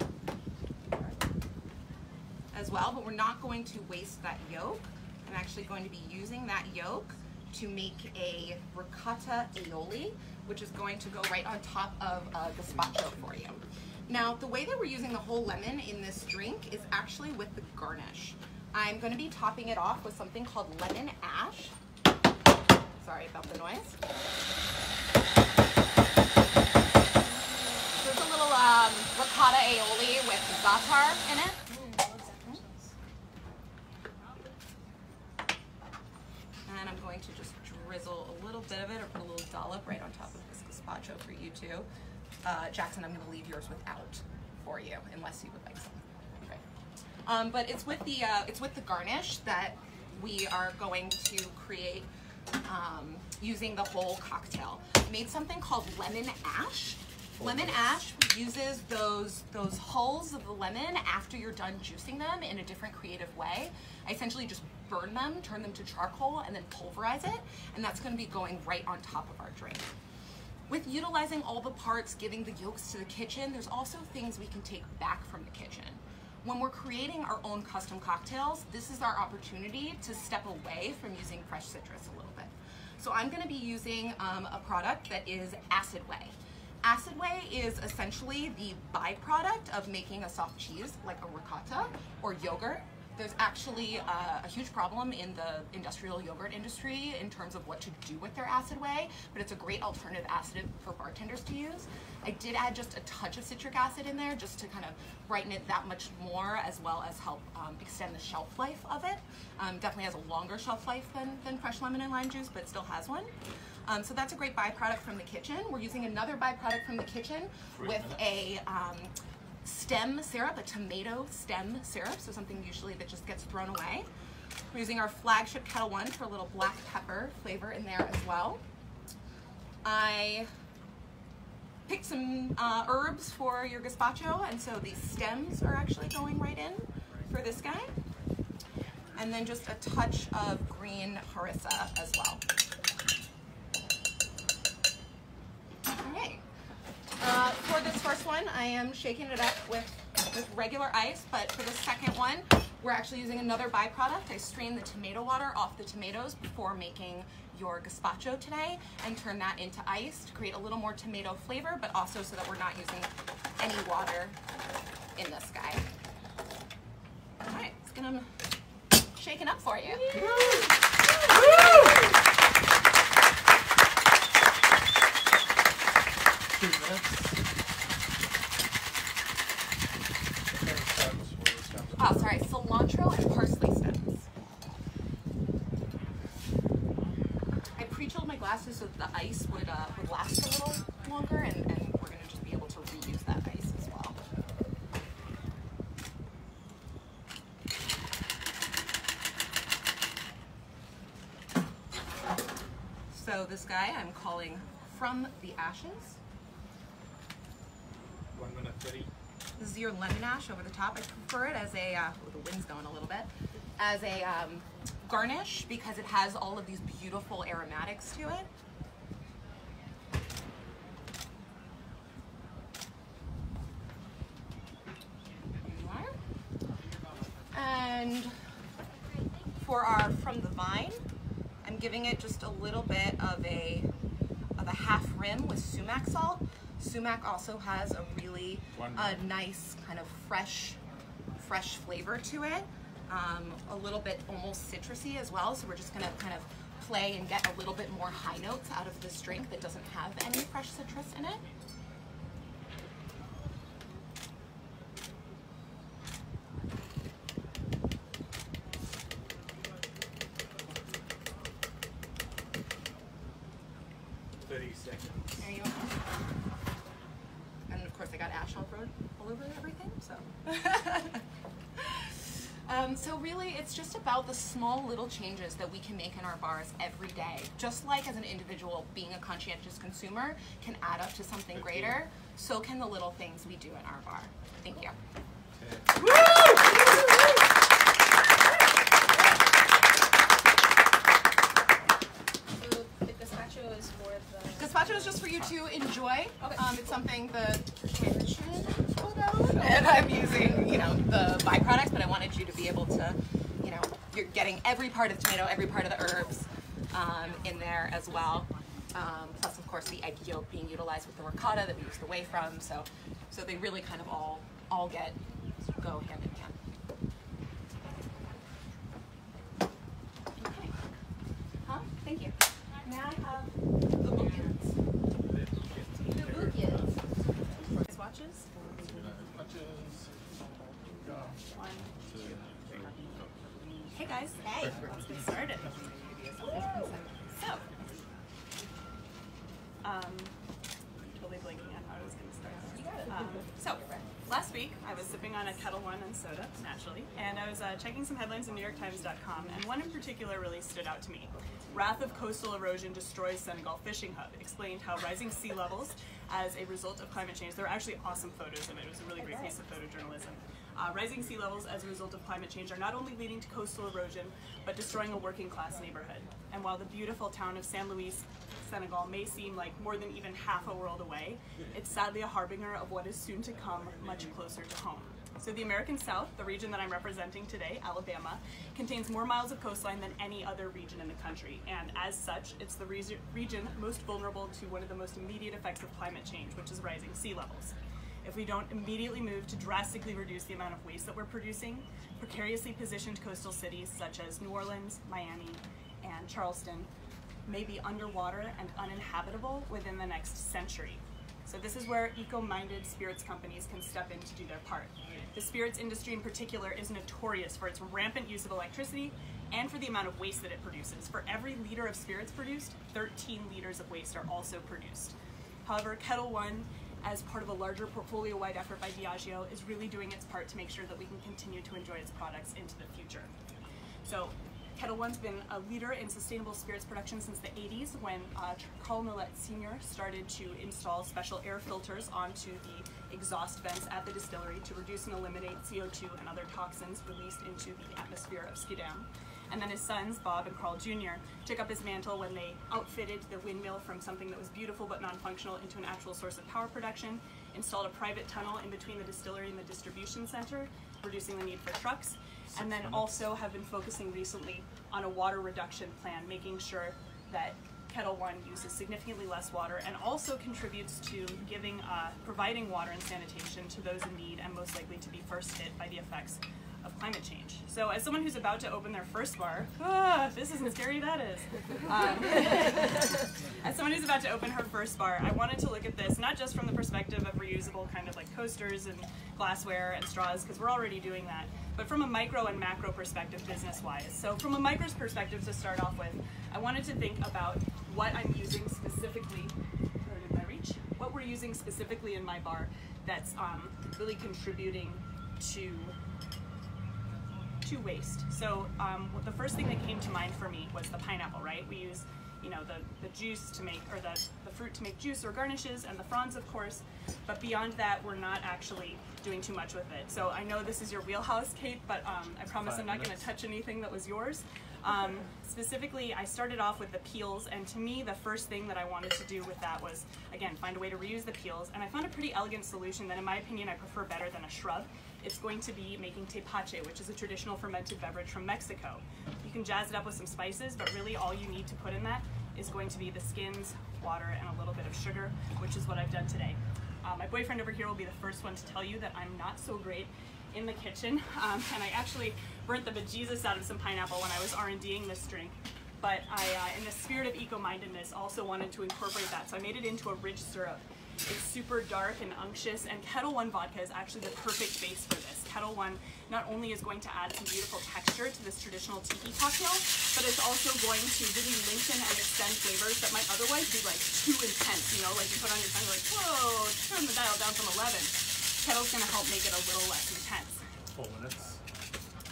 as well, but we're not going to waste that yolk. I'm actually going to be using that yolk to make a ricotta aioli, which is going to go right on top of a gazpacho for you. Now, the way that we're using the whole lemon in this drink is actually with the garnish. I'm going to be topping it off with something called lemon ash. Sorry about the noise. Um, ricotta aioli with za'atar in it. And I'm going to just drizzle a little bit of it or put a little dollop right on top of this gazpacho for you too. Uh, Jackson, I'm going to leave yours without for you, unless you would like some. Okay. Um, but it's with the uh, it's with the garnish that we are going to create um, using the whole cocktail. Made something called lemon ash. Lemon ash uses those those hulls of the lemon after you're done juicing them in a different creative way. I essentially just burn them, turn them to charcoal, and then pulverize it, and that's going to be going right on top of our drink. With utilizing all the parts, giving the yolks to the kitchen, there's also things we can take back from the kitchen. When we're creating our own custom cocktails, this is our opportunity to step away from using fresh citrus a little bit. So I'm going to be using um, a product that is Acid Whey. Acid whey is essentially the byproduct of making a soft cheese like a ricotta or yogurt. There's actually uh, a huge problem in the industrial yogurt industry in terms of what to do with their acid whey, but it's a great alternative acid for bartenders to use. I did add just a touch of citric acid in there just to kind of brighten it that much more as well as help um, extend the shelf life of it. Um, definitely has a longer shelf life than, than fresh lemon and lime juice, but still has one. Um, so that's a great byproduct from the kitchen. We're using another byproduct from the kitchen with a um, stem syrup, a tomato stem syrup, so something usually that just gets thrown away. We're using our flagship Ketel One for a little black pepper flavor in there as well. I picked some uh, herbs for your gazpacho, and so these stems are actually going right in for this guy. And then just a touch of green harissa as well. Okay. Uh, for this first one, I am shaking it up with, with regular ice, but for the second one, we're actually using another byproduct. I strain the tomato water off the tomatoes before making your gazpacho today and turn that into ice to create a little more tomato flavor, but also so that we're not using any water in this guy. All right, let's get them shaken up for you. Two Oh, sorry, cilantro and parsley stems. I pre-chilled my glasses so that the ice would, uh, would last a little longer, and, and we're gonna just be able to reuse that ice as well. So this guy I'm calling From the Ashes. Minute thirty. This is your lemon ash over the top. I prefer it as a, uh, oh, the wind's going a little bit, as a um, garnish because it has all of these beautiful aromatics to it. And for our from the vine, I'm giving it just a little bit of a of a half rim with sumac salt. Sumac also has a really uh, nice kind of fresh fresh flavor to it. Um, a little bit almost citrusy as well. So we're just gonna kind of play and get a little bit more high notes out of this drink that doesn't have any fresh citrus in it. Thirty seconds. There you are. And of course, I got ash all over, all over everything. So, um, so really, it's just about the small little changes that we can make in our bars every day. Just like as an individual, being a conscientious consumer can add up to something greater. So can the little things we do in our bar. Thank you. So the gazpacho is for the. Gazpacho is just for you to enjoy. Um, it's something the kitchen put out, and I'm using, you know, the byproducts, but I wanted you to be able to, you know, you're getting every part of the tomato, every part of the herbs um, in there as well. Um, plus, of course, the egg yolk being utilized with the ricotta that we used whey from. So, so they really kind of all all get go hand in hand. Okay. Huh? Thank you. May I have the bouquets? The bouquets. Swatches. One, two, three. Hey guys. Hey. Let's get started. So, um, totally blanking on how I was going to start. Um, so, last week I was sipping on a Ketel One and soda, naturally, and I was uh, checking some headlines on NewYorkTimes.com, and one in particular really stood out to me. Wrath of coastal erosion destroys Senegal fishing hub. Explained how rising sea levels as a result of climate change. There were actually awesome photos of it. It was a really great piece of photojournalism. Uh, rising sea levels as a result of climate change are not only leading to coastal erosion, but destroying a working class neighborhood. And while the beautiful town of San Luis, Senegal may seem like more than even half a world away, it's sadly a harbinger of what is soon to come much closer to home. So the American South, the region that I'm representing today, Alabama, contains more miles of coastline than any other region in the country. And as such, it's the re region most vulnerable to one of the most immediate effects of climate change, which is rising sea levels. If we don't immediately move to drastically reduce the amount of waste that we're producing, precariously positioned coastal cities such as New Orleans, Miami, and Charleston may be underwater and uninhabitable within the next century. So this is where eco-minded spirits companies can step in to do their part. The spirits industry in particular is notorious for its rampant use of electricity and for the amount of waste that it produces. For every liter of spirits produced, 13 liters of waste are also produced. However, Ketel One, as part of a larger portfolio-wide effort by Diageo, is really doing its part to make sure that we can continue to enjoy its products into the future. So Ketel One's been a leader in sustainable spirits production since the 80s when uh, Carl Nolet Sr. started to install special air filters onto the exhaust vents at the distillery to reduce and eliminate CO2 and other toxins released into the atmosphere of Schiedam. And then his sons, Bob and Carl Jr., took up his mantle when they outfitted the windmill from something that was beautiful but non-functional into an actual source of power production, installed a private tunnel in between the distillery and the distribution center, reducing the need for trucks, and then also have been focusing recently on a water reduction plan, making sure that Ketel One uses significantly less water and also contributes to giving, uh, providing water and sanitation to those in need and most likely to be first hit by the effects of climate change. So as someone who's about to open their first bar, ah, this isn't scary, that is. Um, *laughs* as someone who's about to open her first bar, I wanted to look at this not just from the perspective of reusable kind of like coasters and glassware and straws, because we're already doing that, but from a micro and macro perspective, business-wise. So from a micro's perspective, to start off with, I wanted to think about what I'm using specifically, my reach? What we're using specifically in my bar that's um, really contributing to to waste. So um, the first thing that came to mind for me was the pineapple, right? We use, you know, the, the juice to make, or the, the fruit to make juice or garnishes, and the fronds, of course. But beyond that, we're not actually doing too much with it. So I know this is your wheelhouse, Kate, but um, I promise I'm not going to touch anything that was yours. Um, specifically, I started off with the peels, and to me, the first thing that I wanted to do with that was, again, find a way to reuse the peels. And I found a pretty elegant solution that, in my opinion, I prefer better than a shrub. It's going to be making tepache, which is a traditional fermented beverage from Mexico. You can jazz it up with some spices, but really all you need to put in that is going to be the skins, water, and a little bit of sugar, which is what I've done today. Uh, my boyfriend over here will be the first one to tell you that I'm not so great in the kitchen, um, and I actually burnt the bejesus out of some pineapple when I was R&Ding this drink. But I, uh, in the spirit of eco-mindedness, also wanted to incorporate that. So I made it into a rich syrup. It's super dark and unctuous, and Ketel One vodka is actually the perfect base for this. Ketel One not only is going to add some beautiful texture to this traditional tiki cocktail, but it's also going to really lengthen and extend flavors that might otherwise be like too intense. You know, like you put on your tongue, like, whoa, turn the dial down from 11. Ketel's gonna help make it a little less intense. Four minutes.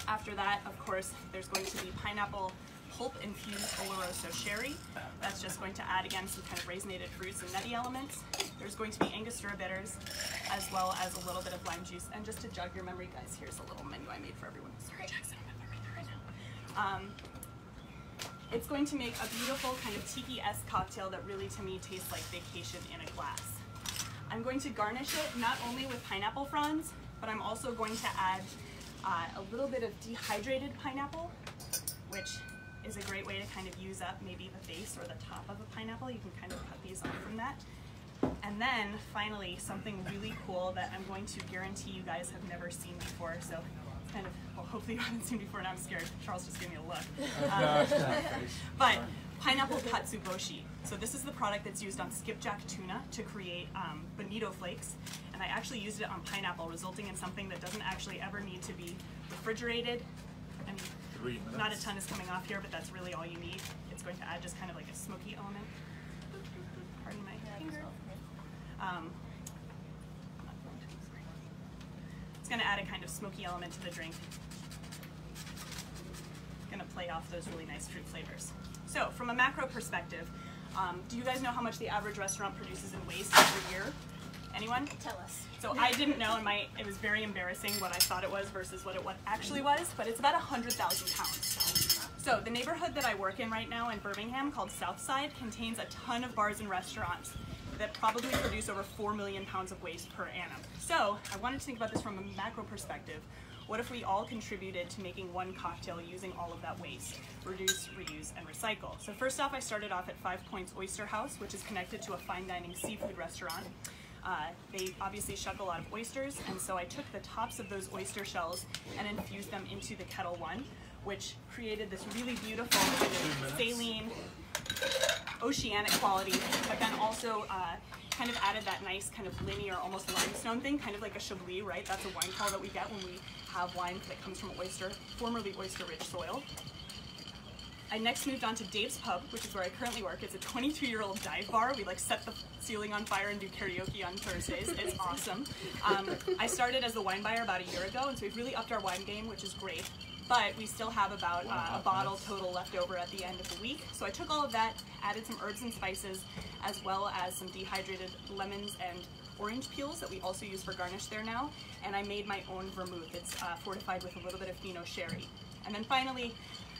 After that, of course, there's going to be pineapple pulp infused Oloroso sherry. That's just going to add again some kind of raisinated fruits and nutty elements. There's going to be Angostura bitters, as well as a little bit of lime juice. And just to jog your memory, guys, here's a little menu I made for everyone. Sorry, Jackson, I'm right there right now. Um, it's going to make a beautiful kind of tiki-esque cocktail that really, to me, tastes like vacation in a glass. I'm going to garnish it not only with pineapple fronds, but I'm also going to add uh, a little bit of dehydrated pineapple, which is a great way to kind of use up maybe the base or the top of a pineapple. You can kind of cut these off from that. And then finally, something really cool that I'm going to guarantee you guys have never seen before. So it's kind of, well, hopefully you *laughs* haven't seen before and I'm scared. Charles just gave me a look. *laughs* Um, *laughs* but pineapple katsuobushi. So this is the product that's used on skipjack tuna to create um, bonito flakes. And I actually used it on pineapple, resulting in something that doesn't actually ever need to be refrigerated. I mean, Three not a ton is coming off here, but that's really all you need. It's going to add just kind of like a smoky element. Pardon my finger. Um, it's going to add a kind of smoky element to the drink. Going to play off those really nice fruit flavors. So, from a macro perspective, um, do you guys know how much the average restaurant produces in waste every year? Anyone? Tell us. So I didn't know, and my it was very embarrassing what I thought it was versus what it what actually was. But it's about hundred thousand pounds. So the neighborhood that I work in right now in Birmingham, called Southside, contains a ton of bars and restaurants that probably produce over four million pounds of waste per annum. So I wanted to think about this from a macro perspective. What if we all contributed to making one cocktail using all of that waste? Reduce, reuse, and recycle. So first off, I started off at Five Points Oyster House, which is connected to a fine dining seafood restaurant. Uh, they obviously shuck a lot of oysters, and so I took the tops of those oyster shells and infused them into the Ketel One, which created this really beautiful kind of saline, oceanic quality, but then also uh, kind of added that nice kind of linear, almost limestone thing, kind of like a Chablis, right? That's a wine call that we get when we have wine that comes from oyster, formerly oyster-rich soil. I next moved on to Dave's Pub, which is where I currently work. It's a 22-year-old dive bar. We like set the ceiling on fire and do karaoke on Thursdays. It's *laughs* awesome. Um, I started as the wine buyer about a year ago, and so we've really upped our wine game, which is great. But we still have about uh, a bottle total left over at the end of the week. So I took all of that, added some herbs and spices, as well as some dehydrated lemons and orange peels that we also use for garnish there now. And I made my own vermouth. It's uh, fortified with a little bit of Fino sherry. And then finally,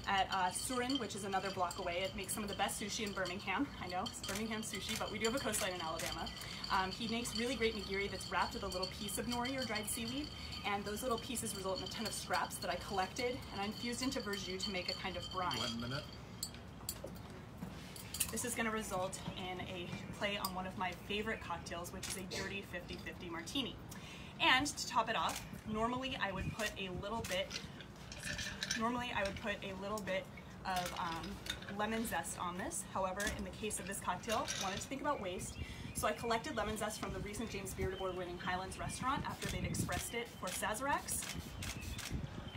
at uh, Surin, which is another block away. It makes some of the best sushi in Birmingham. I know, it's Birmingham sushi, but we do have a coastline in Alabama. Um, he makes really great nigiri that's wrapped with a little piece of nori or dried seaweed, and those little pieces result in a ton of scraps that I collected and I infused into verjus to make a kind of brine. One minute. This is going to result in a play on one of my favorite cocktails, which is a dirty 50-50 martini. And to top it off, normally I would put a little bit Normally I would put a little bit of um, lemon zest on this. However, in the case of this cocktail, I wanted to think about waste. So I collected lemon zest from the recent James Beard Award winning Highlands restaurant after they'd expressed it for Sazeracs.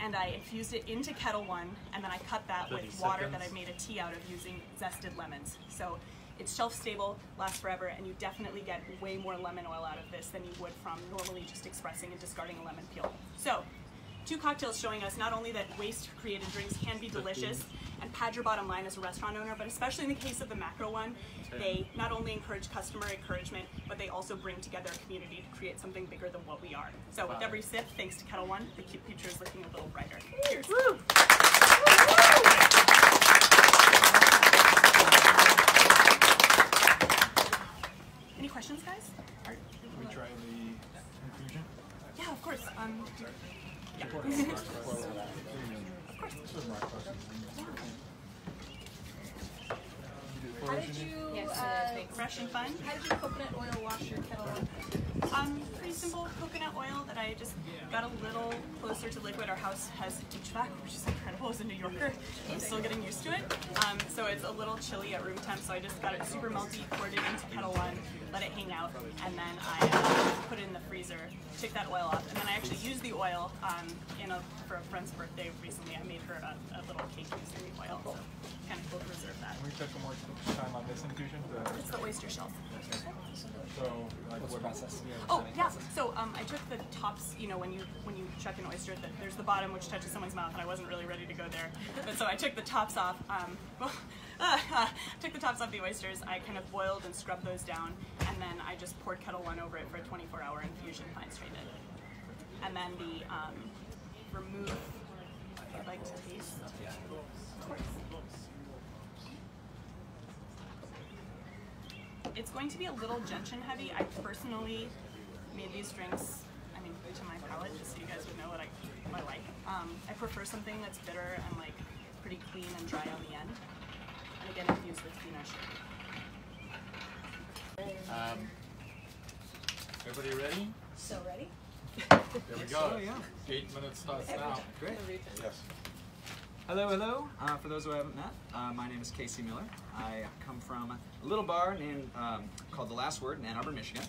and I infused it into Ketel One, and then I cut that with 30 water that. I made a tea out of using zested lemons. So it's shelf stable, lasts forever, and you definitely get way more lemon oil out of this than you would from normally just expressing and discarding a lemon peel. So two cocktails showing us not only that waste created drinks can be delicious and pad your bottom line as a restaurant owner, but especially in the case of the macro one, they not only encourage customer encouragement, but they also bring together a community to create something bigger than what we are. So with every sip, thanks to Ketel One, the cute future is looking a little brighter. Cheers. Any questions, guys? Can we try the infusion? Yeah, of course. Um, Is my question. How did you, Yes, uh, fresh and fun. how did you coconut oil wash your Ketel? Um, pretty simple coconut oil that I just got a little closer to liquid. Our house has HVAC, which is incredible as a New Yorker. I'm still getting used to it. Um, so it's a little chilly at room temp, so I just got it super melty, poured it into Ketel One, let it hang out, and then I uh, put it in the freezer, took that oil off, and then I actually used the oil um, in a, for a friend's birthday recently. I made her a, a little cake using the oil, so kind of will preserve that. Can we take one more time on this infusion? The- It's the oyster shells. So, like, what process? Oh yeah. So um, I took the tops. You know, when you when you chuck an oyster, that there's the bottom which touches someone's mouth, and I wasn't really ready to go there. But so I took the tops off. Um, *laughs* well, uh, *laughs* took the tops off the oysters. I kind of boiled and scrubbed those down, and then I just poured Ketel One over it for a 24-hour infusion, fine strained it. And then the um, remove. I'd like to taste. Of course. It's going to be a little gentian heavy. I personally made these drinks, I mean, to my palate, just so you guys would know what I, what I like. Um, I prefer something that's bitter and like pretty clean and dry on the end. And again, infused with Pinot sugar. Um, everybody ready? So ready? There we go. *laughs* Oh, yeah. Eight minutes starts now. Great. Yes. Hello, hello. Uh, for those who I haven't met, uh, my name is Casey Miller. I come from a little bar named um, called The Last Word in Ann Arbor, Michigan.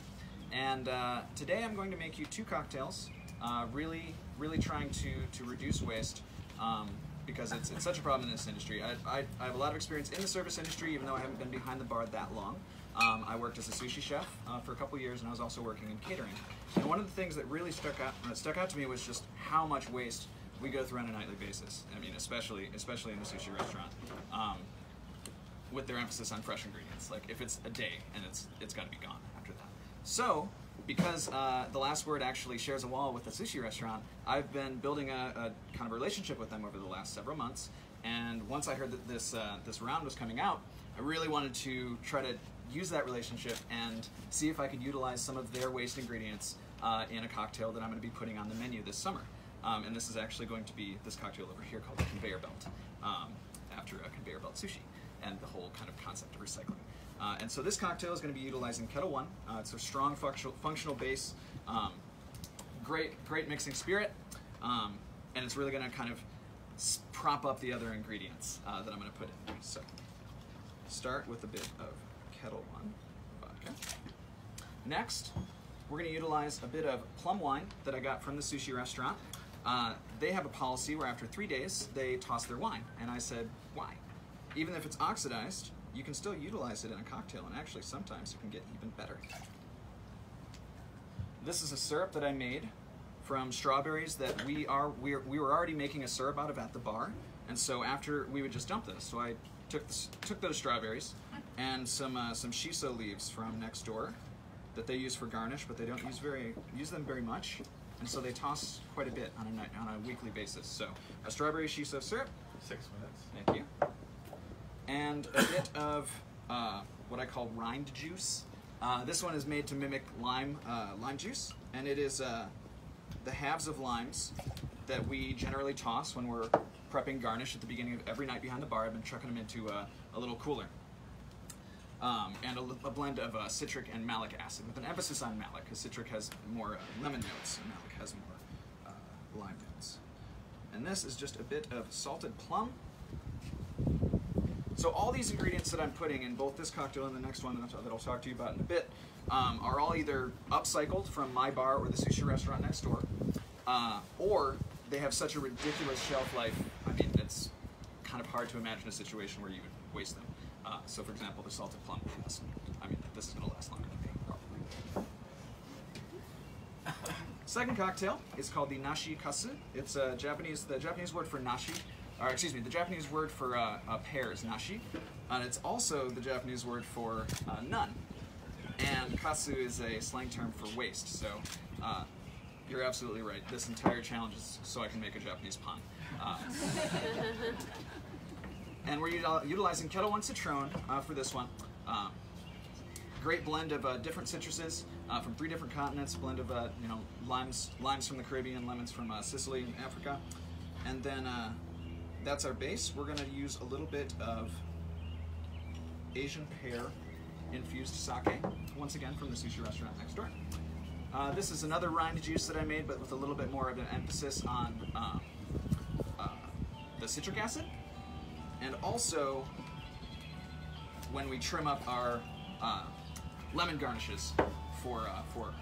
And uh, today I'm going to make you two cocktails. Uh, really, really trying to to reduce waste um, because it's, it's such a problem in this industry. I, I, I have a lot of experience in the service industry, even though I haven't been behind the bar that long. Um, I worked as a sushi chef uh, for a couple years, and I was also working in catering. And one of the things that really stuck out uh, stuck out to me was just how much waste we go through on a nightly basis. I mean, especially especially in the sushi restaurant, um, with their emphasis on fresh ingredients. Like if it's a day and it's it's got to be gone after that. So. Because uh, the last word actually shares a wall with a sushi restaurant, I've been building a, a kind of relationship with them over the last several months. And once I heard that this uh, this round was coming out, I really wanted to try to use that relationship and see if I could utilize some of their waste ingredients uh, in a cocktail that I'm going to be putting on the menu this summer. Um, and this is actually going to be this cocktail over here called the conveyor belt, um, after a conveyor belt sushi and the whole kind of concept of recycling. Uh, and so this cocktail is going to be utilizing Ketel One. Uh, it's a strong functional, functional base, um, great great mixing spirit, um, and it's really going to kind of prop up the other ingredients uh, that I'm going to put in. So start with a bit of Ketel One vodka. Next, we're going to utilize a bit of plum wine that I got from the sushi restaurant. Uh, they have a policy where after three days they toss their wine, and I said, why? Even if it's oxidized, you can still utilize it in a cocktail, and actually sometimes it can get even better. This is a syrup that I made from strawberries that we are we, are, we were already making a syrup out of at the bar, and so after we would just dump this. So I took this, took those strawberries and some uh, some shiso leaves from next door that they use for garnish, but they don't use very use them very much, and so they toss quite a bit on a night, on a weekly basis. So a strawberry shiso syrup, Six minutes. Thank you. And a bit of uh, what I call rind juice. Uh, this one is made to mimic lime uh, lime juice, and it is uh, the halves of limes that we generally toss when we're prepping garnish at the beginning of every night behind the bar. I've been chucking them into a, a little cooler. Um, and a, a blend of uh, citric and malic acid, with an emphasis on malic, because citric has more uh, lemon notes, and malic has more uh, lime notes. And this is just a bit of salted plum. So all these ingredients that I'm putting in both this cocktail and the next one that I'll, talk to you about in a bit um, are all either upcycled from my bar or the sushi restaurant next door, uh, or they have such a ridiculous shelf life. I mean, it's kind of hard to imagine a situation where you would waste them. Uh, so, for example, the salted plum has. I mean, this is to last longer than me, probably. *laughs* Second cocktail is called the nashi kasu. It's a Japanese, the Japanese word for nashi, or excuse me, the Japanese word for uh, uh, pear is nashi, and it's also the Japanese word for uh, none. And kasu is a slang term for waste. So uh, you're absolutely right. This entire challenge is so I can make a Japanese pun. Uh, and we're util- utilizing Ketel One Citron uh, for this one. Um, great blend of uh, different citruses uh, from three different continents. Blend of uh, you know limes, limes from the Caribbean, lemons from uh, Sicily and Africa, and then uh, that's our base. We're going to use a little bit of Asian pear infused sake, once again from the sushi restaurant next door. Uh, this is another rind juice that I made, but with a little bit more of an emphasis on um, uh, the citric acid, and also when we trim up our uh, lemon garnishes for uh, for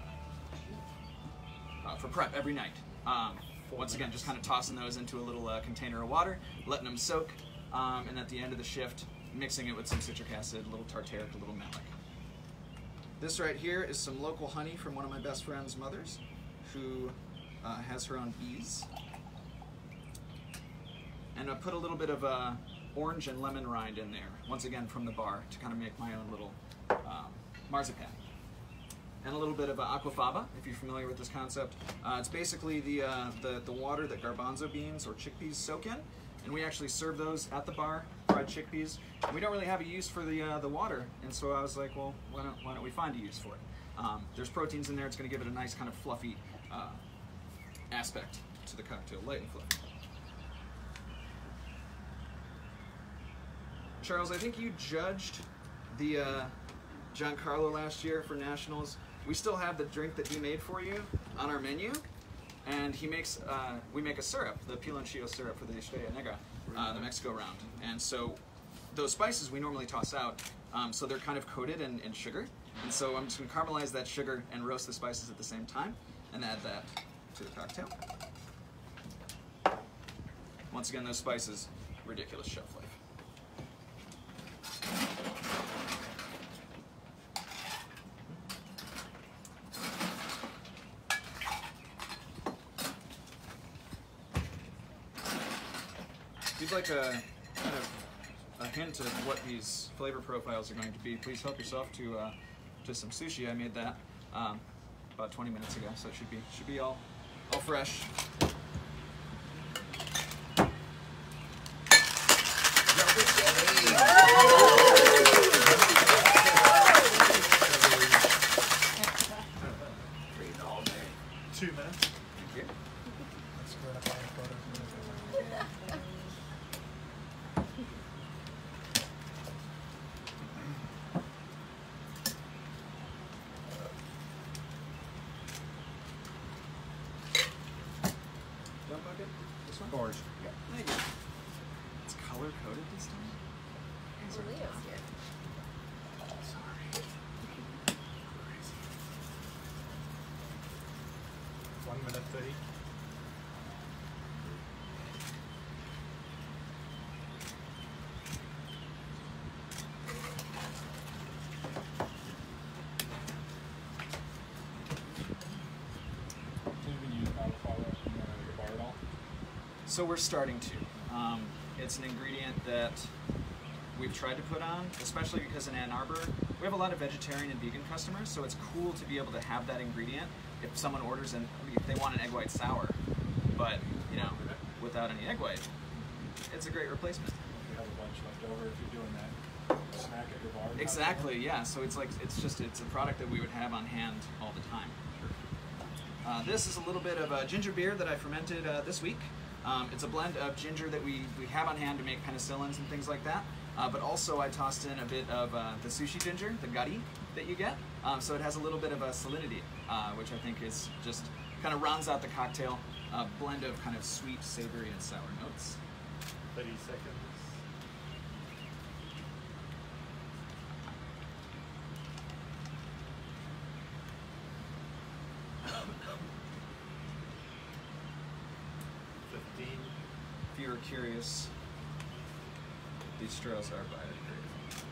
uh, for prep every night. Um, once again, just kind of tossing those into a little uh, container of water, letting them soak, um, and at the end of the shift, mixing it with some citric acid, a little tartaric, a little malic. This right here is some local honey from one of my best friend's mothers, who uh, has her own bees. And I put a little bit of uh, orange and lemon rind in there, once again from the bar, to kind of make my own little um, marzipan. And a little bit of aquafaba, if you're familiar with this concept. Uh, it's basically the, uh, the, the water that garbanzo beans or chickpeas soak in, and we actually serve those at the bar, fried chickpeas. And we don't really have a use for the, uh, the water, and so I was like, well, why don't, why don't we find a use for it? Um, there's proteins in there, it's going to give it a nice kind of fluffy uh, aspect to the cocktail, light and fluffy. Charles, I think you judged the uh, Giancarlo last year for nationals. We still have the drink that he made for you on our menu, and he makes uh, we make a syrup, the piloncillo syrup for the Estrella Negra, uh, the Mexico round. And so those spices we normally toss out, um, so they're kind of coated in, in sugar. And so I'm just going to caramelize that sugar and roast the spices at the same time, and add that to the cocktail. Once again, those spices, ridiculous shelf life. If you'd like a kind of a hint of what these flavor profiles are going to be, please help yourself to uh, to some sushi. I made that um, about 20 minutes ago, so it should be should be all all fresh. Two minutes. Thank you. Let's split up all the photos. and everything. Jump bucket. This one. Orange. Thank you. It's color coded this time. Leo's here. One minute thirty. Do you even use avocado in uh, your bar at all? So we're starting to. Um, it's an ingredient that we've tried to put on, especially because in Ann Arbor we have a lot of vegetarian and vegan customers. So it's cool to be able to have that ingredient if someone orders an if they want an egg white sour, but you know without any egg white, it's a great replacement. If you have a bunch left over, if you're doing that snack at your bar. you have it. Exactly, yeah. So it's like it's just it's a product that we would have on hand all the time. Uh, this is a little bit of a ginger beer that I fermented uh, this week. Um, it's a blend of ginger that we, we have on hand to make penicillins and things like that. Uh, but also I tossed in a bit of uh, the sushi ginger, the gutty that you get. Um, so it has a little bit of a salinity, uh, which I think is just kind of rounds out the cocktail. A blend of kind of sweet, savory, and sour notes. Thirty seconds. you were curious, these straws are biodegradable.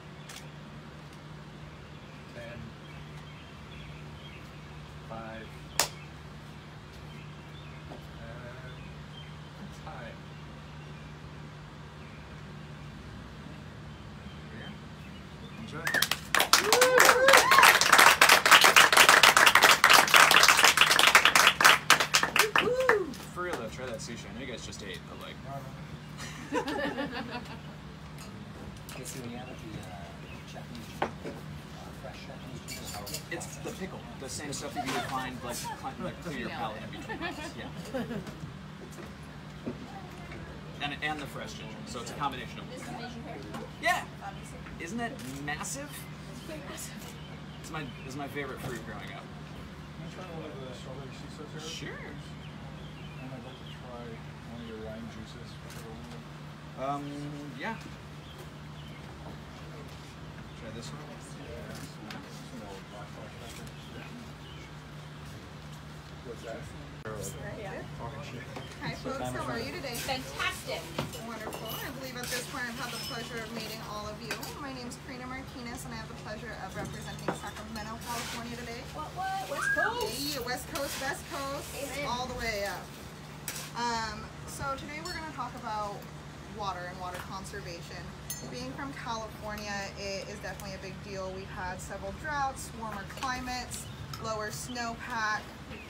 Ten. Five. And try that sushi. I know you guys just ate, but like, Guess who we have the uh, Japanese, uh, fresh Japanese juice? it's the pickle, the same stuff that you would find like, cl- like clear your palate in between. Yeah. And, and the fresh ginger, so it's a combination of. This is Asian pear. Yeah, isn't that massive? It's very my it's my favorite fruit growing up. Can I try one of the strawberry shisos here? Sure. And I'd like to try one of your lime juices. Um, yeah. Try this one. What's that? Hi folks, how are you today? Fantastic. Wonderful. I believe at this point I've had the pleasure of meeting all of you. My name is Karina Martinez and I have the pleasure of representing Sacramento, California today. What, what? West Coast? Yeah, West Coast, West Coast, Amen. all the way up. Um, so today we're going to talk about water and water conservation. Being from California, it is definitely a big deal. We've had several droughts, warmer climates, lower snowpack,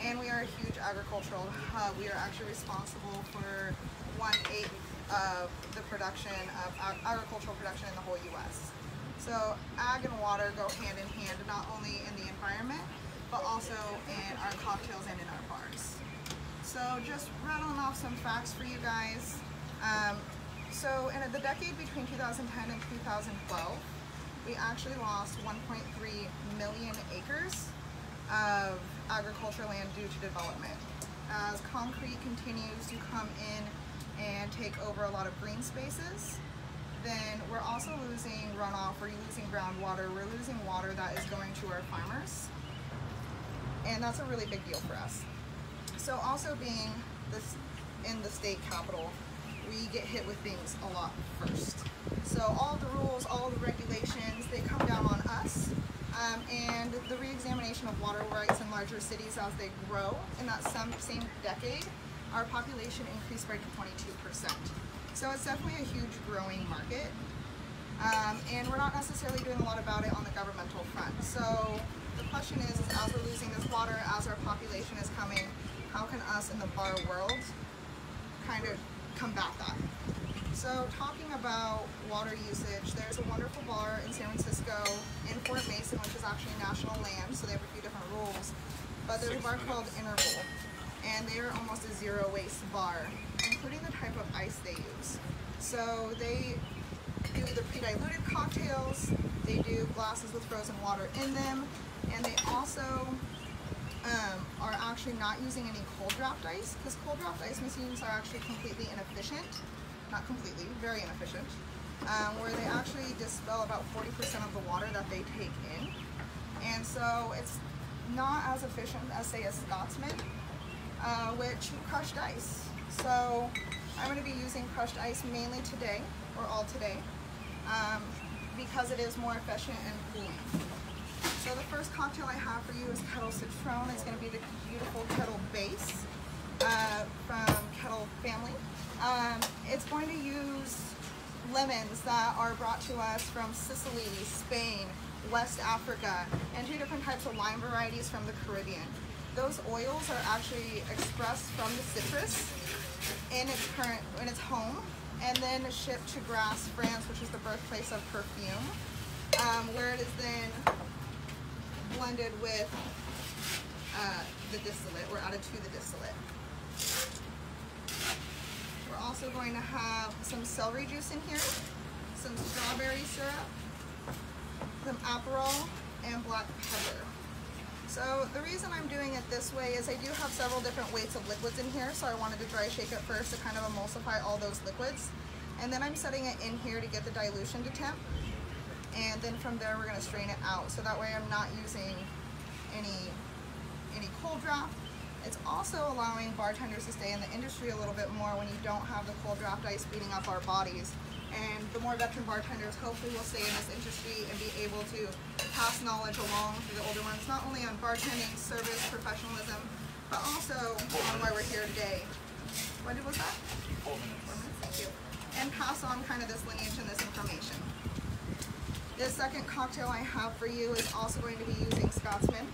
and we are a huge agricultural hub. We are actually responsible for one eighth of the production of ag- agricultural production in the whole U.S. So ag and water go hand in hand, not only in the environment, but also in our cocktails and in our bars. So just rattling off some facts for you guys. Um, so in the decade between 2010 and 2012, we actually lost 1.3 million acres of agricultural land due to development. As concrete continues to come in and take over a lot of green spaces, then we're also losing runoff, we're losing groundwater, we're losing water that is going to our farmers. And that's a really big deal for us. So also being this in the state capital, we get hit with things a lot first. So all the rules, all the regulations, they come down on us. Um, and the re-examination of water rights in larger cities as they grow in that same decade, our population increased by 22%. So it's definitely a huge growing market. Um, and we're not necessarily doing a lot about it on the governmental front. So the question is, is as we're losing this water, as our population is coming, how can us in the bar world combat that? So talking about water usage, there's a wonderful bar in San Francisco in Fort Mason, which is actually national land, so they have a few different rules. But there's a bar called Interval, and they are almost a zero waste bar, including the type of ice they use. So they do either pre-diluted cocktails, they do glasses with frozen water in them, and they also um, are actually not using any Kold-Draft ice because Kold-Draft ice machines are actually completely inefficient. Not completely, very inefficient. Um, where they actually dispel about 40% of the water that they take in. And so it's not as efficient as say a Scotsman, uh, which crushed ice. So I'm going to be using crushed ice mainly today, or all today, um, because it is more efficient and cooling. So the first cocktail I have for you is Ketel Citron. It's going to be the beautiful Ketel base uh, from Ketel Family. Um, it's going to use lemons that are brought to us from Sicily, Spain, West Africa, and two different types of lime varieties from the Caribbean. Those oils are actually expressed from the citrus in its current in its home, and then shipped to Grasse, France, which is the birthplace of perfume, um, where it is then blended with uh, the distillate, or added to the distillate. We're also going to have some celery juice in here, some strawberry syrup, some Aperol, and black pepper. So the reason I'm doing it this way is I do have several different weights of liquids in here, so I wanted to dry shake it first to kind of emulsify all those liquids. And then I'm setting it in here to get the dilution to temp. And then from there we're gonna strain it out. So that way I'm not using any, any Kold-Draft It's also allowing bartenders to stay in the industry a little bit more when you don't have the Kold-Draft ice beating up our bodies. And the more veteran bartenders hopefully will stay in this industry and be able to pass knowledge along to the older ones, not only on bartending, service, professionalism, but also on why we're here today. What was that? Four minutes. Four minutes, thank you. And pass on kind of this lineage and this information. The second cocktail I have for you is also going to be using Scotsman,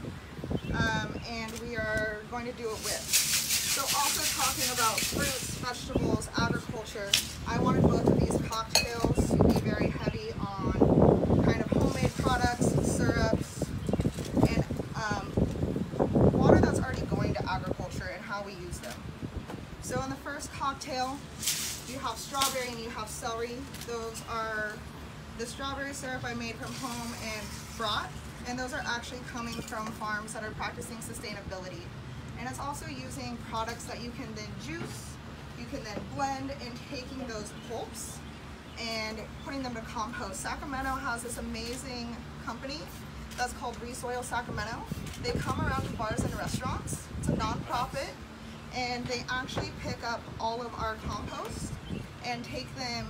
um, and we are going to do it with. So also talking about fruits, vegetables, agriculture, I wanted both of these cocktails to be very heavy on kind of homemade products, syrups, and um, water that's already going to agriculture and how we use them. So in the first cocktail, you have strawberry and you have celery. Those are the strawberry syrup I made from home and brought, and those are actually coming from farms that are practicing sustainability. And it's also using products that you can then juice, you can then blend, and taking those pulps and putting them to compost. Sacramento has this amazing company that's called Resoil Sacramento. They come around to bars and restaurants. It's a nonprofit, and they actually pick up all of our compost and take them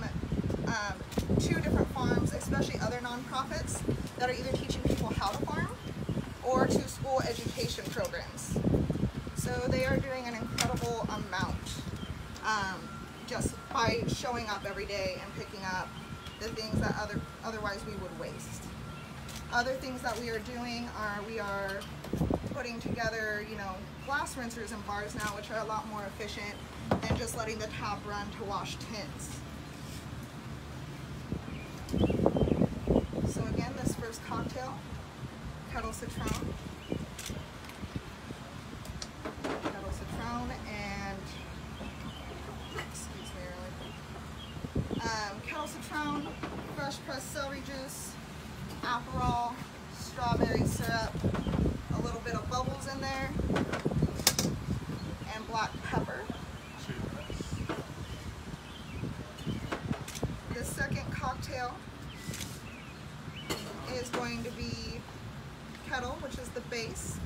um, to different farms, especially other nonprofits that are either teaching people how to farm or to school education programs. So they are doing an incredible amount um, just by showing up every day and picking up the things that other otherwise we would waste. Other things that we are doing are we are putting together, you know, glass rinsers and bars now, which are a lot more efficient than just letting the tap run to wash tins. So again, this first cocktail, Ketel Citroen. Ketel Citroen and, excuse me really. Um, Ketel Citroen, fresh pressed celery juice, Aperol, strawberry syrup, a little bit of bubbles in there, and black pepper. The second cocktail going to be Ketel, which is the base,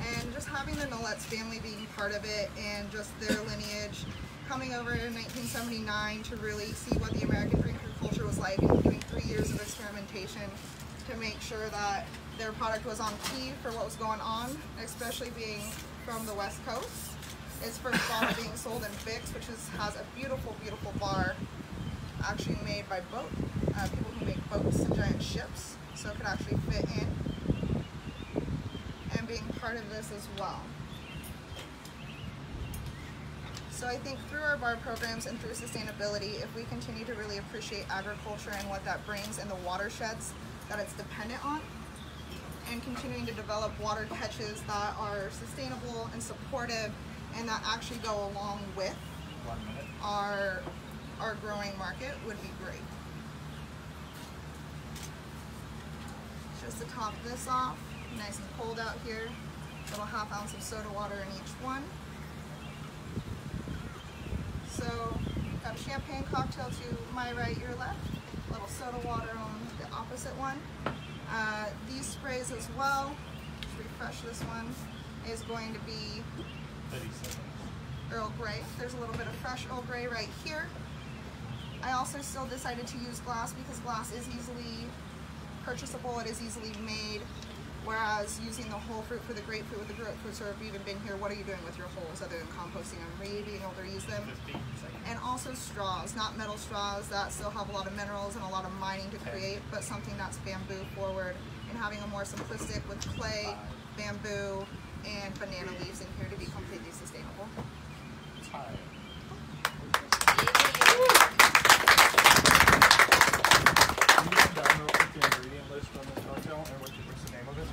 and just having the Nolet's family being part of it and just their lineage coming over in 1979 to really see what the American drinker culture was like and doing three years of experimentation to make sure that their product was on key for what was going on, especially being from the West Coast. Its first bottle *laughs* being sold in Bix, which is, has a beautiful, beautiful bar actually made by boat, uh, people who make boats and giant ships, so it could actually fit in, and being part of this as well. So I think through our bar programs and through sustainability, if we continue to really appreciate agriculture and what that brings and the watersheds that it's dependent on, and continuing to develop water catches that are sustainable and supportive and that actually go along with our our growing market would be great. Just to top this off, nice and cold out here, little half ounce of soda water in each one. So, got a champagne cocktail to my right, your left, A little soda water on the opposite one. Uh, these sprays as well, to refresh this one, is going to be Earl Grey. There's a little bit of fresh Earl Grey right here. I also still decided to use glass because glass is easily purchasable, it is easily made, whereas using the whole fruit for the grapefruit with the grapefruit syrup, even been here, what are you doing with your holes other than composting them, really being able to use them? And also straws, not metal straws that still have a lot of minerals and a lot of mining to create, but something that's bamboo forward and having a more simplistic with clay, bamboo, and banana leaves in here to be completely sustainable. Time. Can you run down real quick the ingredient list on this cocktail and what, what's the name of it?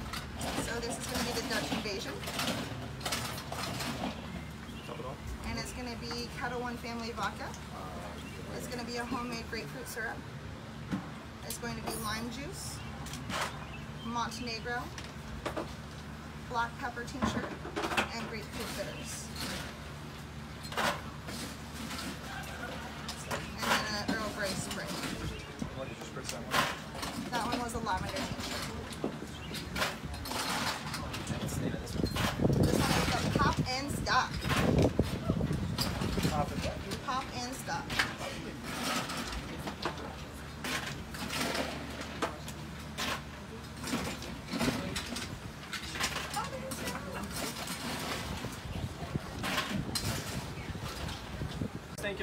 So this is going to be the Dutch invasion, Top it off. and it's going to be Ketel One Family Vodka. It's going to be a homemade grapefruit syrup. It's going to be lime juice, Montenegro, black pepper tincture, and grapefruit bitters. And then an Earl Grey spray. What did you spritz that one? That one was a lavender tincture. What's the name of this one? This one is the Pop and Scout.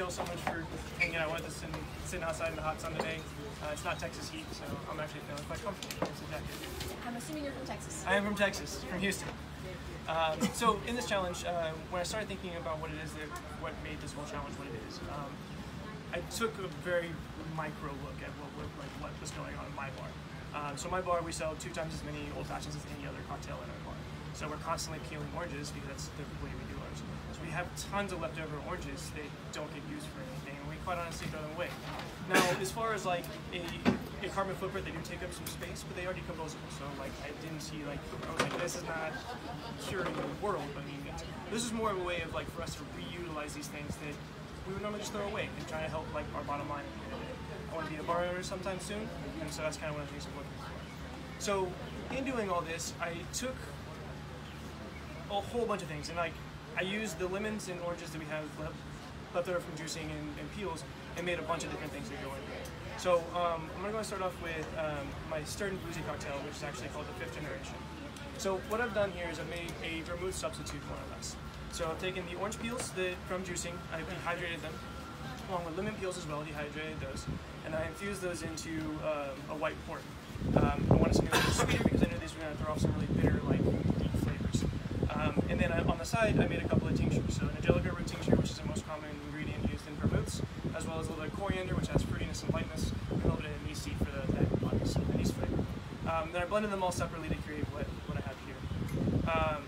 you all so much for hanging out with us and sitting outside in the hot sun today. Uh, it's not Texas heat, so I'm actually feeling quite comfortable in this jacket. I'm assuming you're from Texas. I am from Texas, from Houston. Um, so in this challenge, uh, when I started thinking about what it is that what made this whole challenge what it is, um, I took a very micro look at what, what, like, what was going on in my bar. Um, so my bar, we sell two times as many old fashions as any other cocktail in our bar. So we're constantly peeling oranges because that's the way we do ours. So we have tons of leftover oranges that don't get used for anything, and we quite honestly throw them away. Now, as far as like a, a carbon footprint, they do take up some space, but they are decomposable. So like I didn't see like this is not curing the world, but I mean this is more of a way of like for us to reutilize these things that we would normally just throw away and try to help like our bottom line. I want to be a bar owner sometime soon, and so that's kind of one of the things I'm looking for. So in doing all this, I took a whole bunch of things, and like I used the lemons and oranges that we have left, left over from juicing and, and peels, and made a bunch of different things that go in. So um, I'm gonna start off with um, my stirred and boozy cocktail, which is actually called the fifth generation. So what I've done here is I've made a vermouth substitute more or less. So I've taken the orange peels that from juicing, I've dehydrated them, along with lemon peels as well, dehydrated those, and I infused those into um, a white port. Um, I wanted something a little sweeter because I knew these were going to throw off some really bitter, like. Um, and then on the side, I made a couple of tinctures. So an angelica root tincture, which is the most common ingredient used in vermouths, as well as a little bit of coriander, which has fruitiness and lightness, and a little bit of anise seed for the, that obvious anise flavor. Um, then I blended them all separately to create what, what I have here. Um,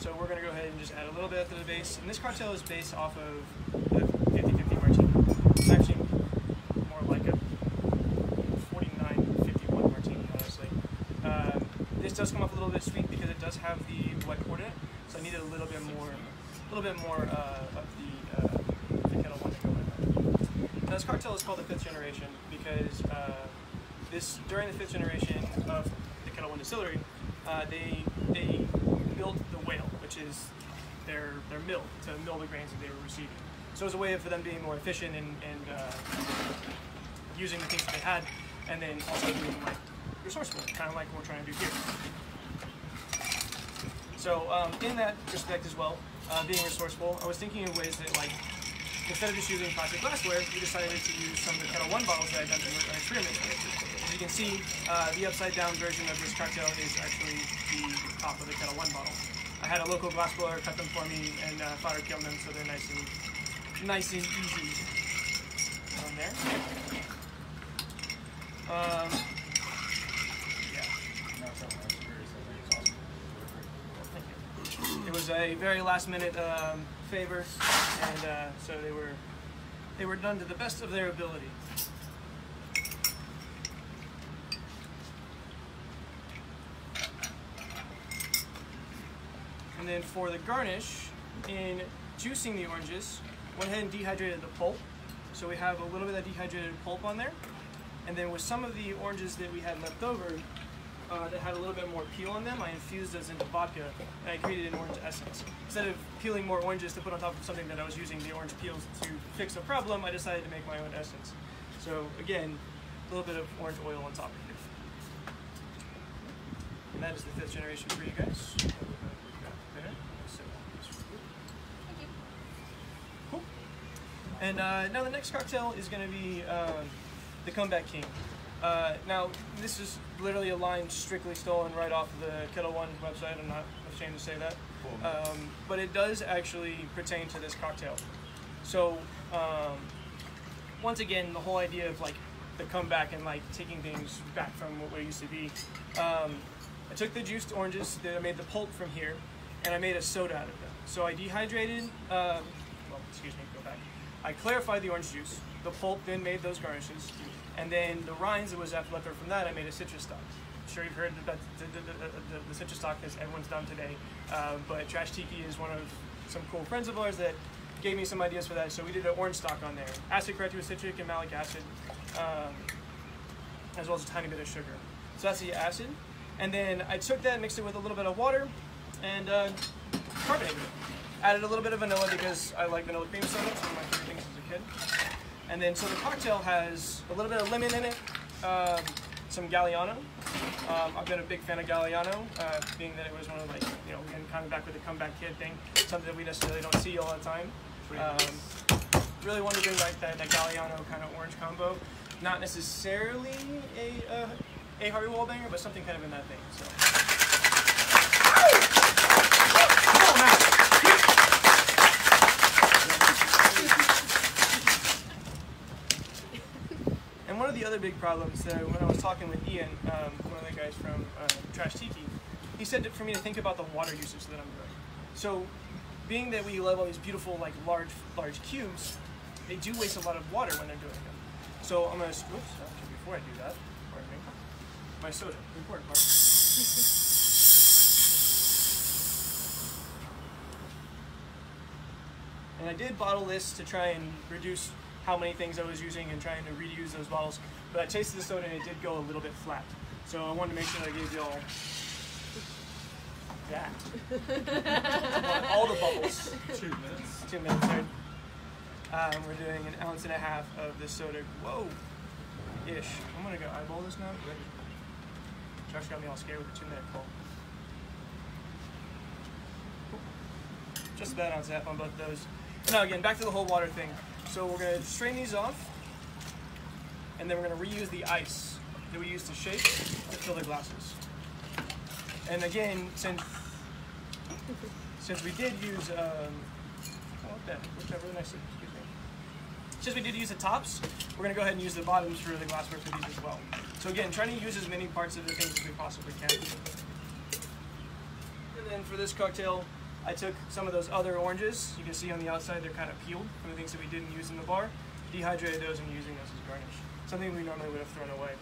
so we're going to go ahead and just add a little bit to the base. And this cocktail is based off of the 50-50 martini. It's actually more like a 49-51 martini, honestly. Um, this bit sweet because it does have the in it. So I needed a little bit more, a little bit more uh, of the, uh, the Ketel One to go. Now this cocktail is called the fifth generation because uh, this during the fifth generation of the Ketel One distillery, uh, they they built the whale, which is their their mill to mill the grains that they were receiving. So it was a way for them being more efficient and, and uh, using the things that they had, and then also being like resourceful, kind of like we're trying to do here. So um, in that respect as well, uh, being resourceful, I was thinking of ways that like instead of just using plastic glassware, we decided to use some of the Ketel One bottles that I've done some experiments with. As you can see, uh, the upside down version of this cocktail is actually the top of the Ketel One bottle. I had a local glass blower cut them for me and uh, fire kiln them so they're nice and nice and easy on there. Um, yeah. Thank you. It was a very last minute um, favor, and uh, so they were they were done to the best of their ability. And then for the garnish, in juicing the oranges, went ahead and dehydrated the pulp. So we have a little bit of dehydrated pulp on there. And then with some of the oranges that we had left over, uh, that had a little bit more peel on them, I infused those into vodka and I created an orange essence. Instead of peeling more oranges to put on top of something that I was using the orange peels to fix a problem, I decided to make my own essence. So again, a little bit of orange oil on top of it. And that is the fifth generation for you guys. And uh, now the next cocktail is going to be um, the Comeback King. Uh, now, this is literally a line strictly stolen right off the Ketel One website. I'm not ashamed to say that. Um, but it does actually pertain to this cocktail. So, um, once again, the whole idea of like the comeback and like taking things back from what it used to be. Um, I took the juiced oranges that I made the pulp from here, and I made a soda out of them. So I dehydrated, um, well, excuse me, go back. I clarified the orange juice. The pulp then made those garnishes. And then the rinds that was left over from that, I made a citrus stock. I'm sure you've heard about the, the, the, the, citrus stock as everyone's done today. Uh, but Trash Tiki is one of some cool friends of ours that gave me some ideas for that. So we did an orange stock on there. Acid corrected with citric and malic acid, um, as well as a tiny bit of sugar. So that's the acid. And then I took that, mixed it with a little bit of water, and uh, carbonated it. Added a little bit of vanilla because I like vanilla cream soda. It's one of my favorite things as a kid. And then, so the cocktail has a little bit of lemon in it, um, some Galliano. Um, I've been a big fan of Galliano, uh, being that it was one of like you know again coming back with the comeback kid thing, something that we necessarily don't see all the time. Um, really wanted to bring like that, that Galliano kind of orange combo, not necessarily a uh, a Harvey Wallbanger, but something kind of in that vein. So. And one of the other big problems that when I was talking with Ian, um, one of the guys from uh, Trash Tiki, he said for me to think about the water usage that I'm doing. So, being that we love all these beautiful, like large, large cubes, they do waste a lot of water when they're doing them. So I'm gonna. Oops, before I do that. My soda, important part. *laughs* And I did bottle this to try and reduce how many things I was using and trying to reuse those bottles. But I tasted the soda and it did go a little bit flat. So I wanted to make sure that I gave y'all that. *laughs* all the bubbles. Two minutes. Two minutes, right? Um, we're doing an ounce and a half of this soda. Whoa! Ish. I'm gonna go eyeball this now. Josh got me all scared with the two minute pull. Just about an ounce and a half on both those. Now again, back to the whole water thing. So we're gonna strain these off, and then we're gonna reuse the ice that we used to shake to fill the glasses. And again, since since we did use um, oh, that worked out really nicely. Since we did use the tops, we're gonna go ahead and use the bottoms for the glassware for these as well. So again, trying to use as many parts of the things as we possibly can. And then for this cocktail, I took some of those other oranges. You can see on the outside they're kind of peeled from the things that we didn't use in the bar. Dehydrated those and using those as garnish. Something we normally would have thrown away.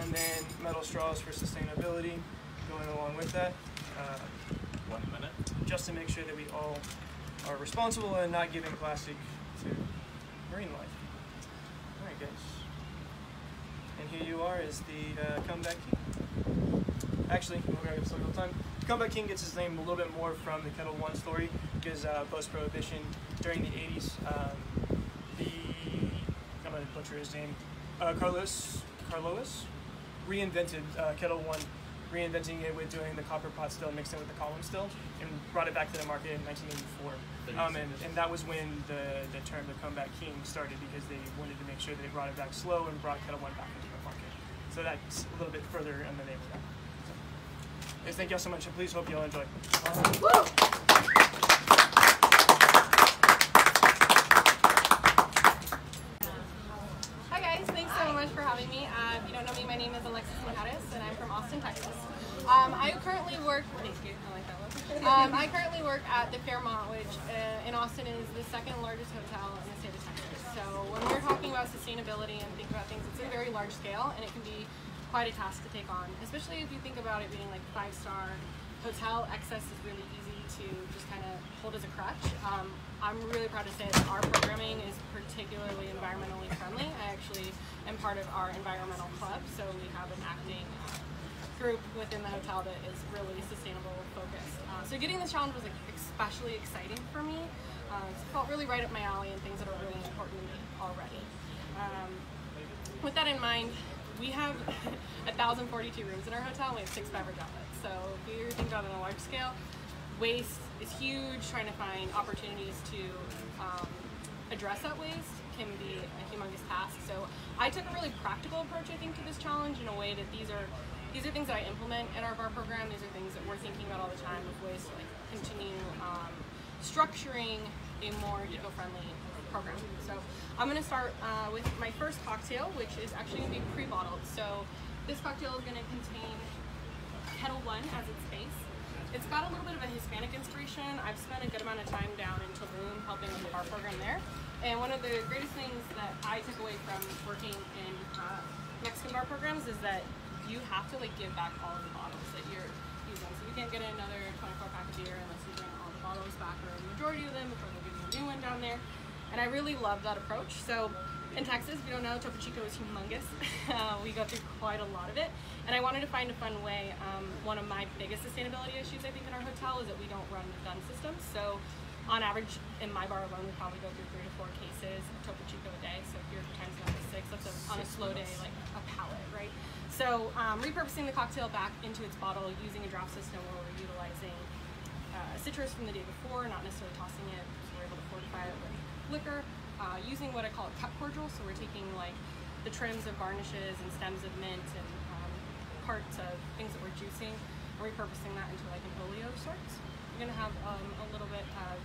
And then metal straws for sustainability going along with that. Uh, One minute. just to make sure that we all are responsible and not giving plastic to marine life. Alright guys. And here you are is the uh, comeback king. Actually, we're gonna give this a little time. Comeback King gets his name a little bit more from the Ketel One story because uh, post-prohibition during the 80s, um, the I'm gonna butcher his name, uh, Carlos Carlos reinvented uh, Ketel One, reinventing it with doing the copper pot still, mixed in with the column still, and brought it back to the market in 1984. Um, and, and that was when the, the term the comeback king started because they wanted to make sure that they brought it back slow and brought Ketel One back into the market. So that's a little bit further in the name of that. Guys, thank y'all so much, and please hope y'all enjoy. Hi guys, thanks so much for having me. If you don't know me, my name is Alexis Majares and I'm from Austin, Texas. Um, I currently work. Um, I currently work at the Fairmont, which uh, in Austin is the second largest hotel in the state of Texas. So when we're talking about sustainability and think about things, it's a very large scale and it can be quite a task to take on, especially if you think about it being like five star hotel. Excess is really easy to just kind of hold as a crutch. Um, I'm really proud to say that our programming is particularly environmentally friendly. I actually am part of our environmental club, so we have an acting uh, group within the hotel that is really sustainable focused. Uh, so getting this challenge was like especially exciting for me. Uh, it felt really right up my alley and things that are really important to me already. Um, with that in mind, we have *laughs* 1,042 rooms in our hotel and we have six beverage outlets. So if you think about it on a large scale, waste is huge. Trying to find opportunities to um, address that waste can be a humongous task. So I took a really practical approach, I think, to this challenge in a way that these are these are things that I implement in our bar program. These are things that we're thinking about all the time of ways to like continue um, structuring a more eco-friendly program. So I'm going to start uh, with my first cocktail, which is actually going to be pre-bottled. So this cocktail is going to contain Ketel One as its base. It's got a little bit of a Hispanic inspiration. I've spent a good amount of time down in Tulum helping with the bar program there. And one of the greatest things that I took away from working in uh, Mexican bar programs is that you have to like give back all of the bottles that you're using. So you can't get another 24 pack of beer unless you bring all the bottles back or the majority of them before they give you a new one down there. And I really love that approach. So in Texas, if you don't know, Topo Chico is humongous. *laughs* uh, we go through quite a lot of it. And I wanted to find a fun way. Um, one of my biggest sustainability issues, I think, in our hotel is that we don't run the gun systems. So on average, in my bar alone, we probably go through three to four cases of Topo Chico a day. So if you're times by six, that's a, on a slow day, like a pallet, right? So um, repurposing the cocktail back into its bottle using a draft system where we're utilizing uh, citrus from the day before, not necessarily tossing it, so we're able to fortify it with liquor. Uh, using what I call a cut cordial, so we're taking like the trims of garnishes and stems of mint and um, parts of things that we're juicing and repurposing that into like an oleo of sorts. We're gonna have um, a little bit of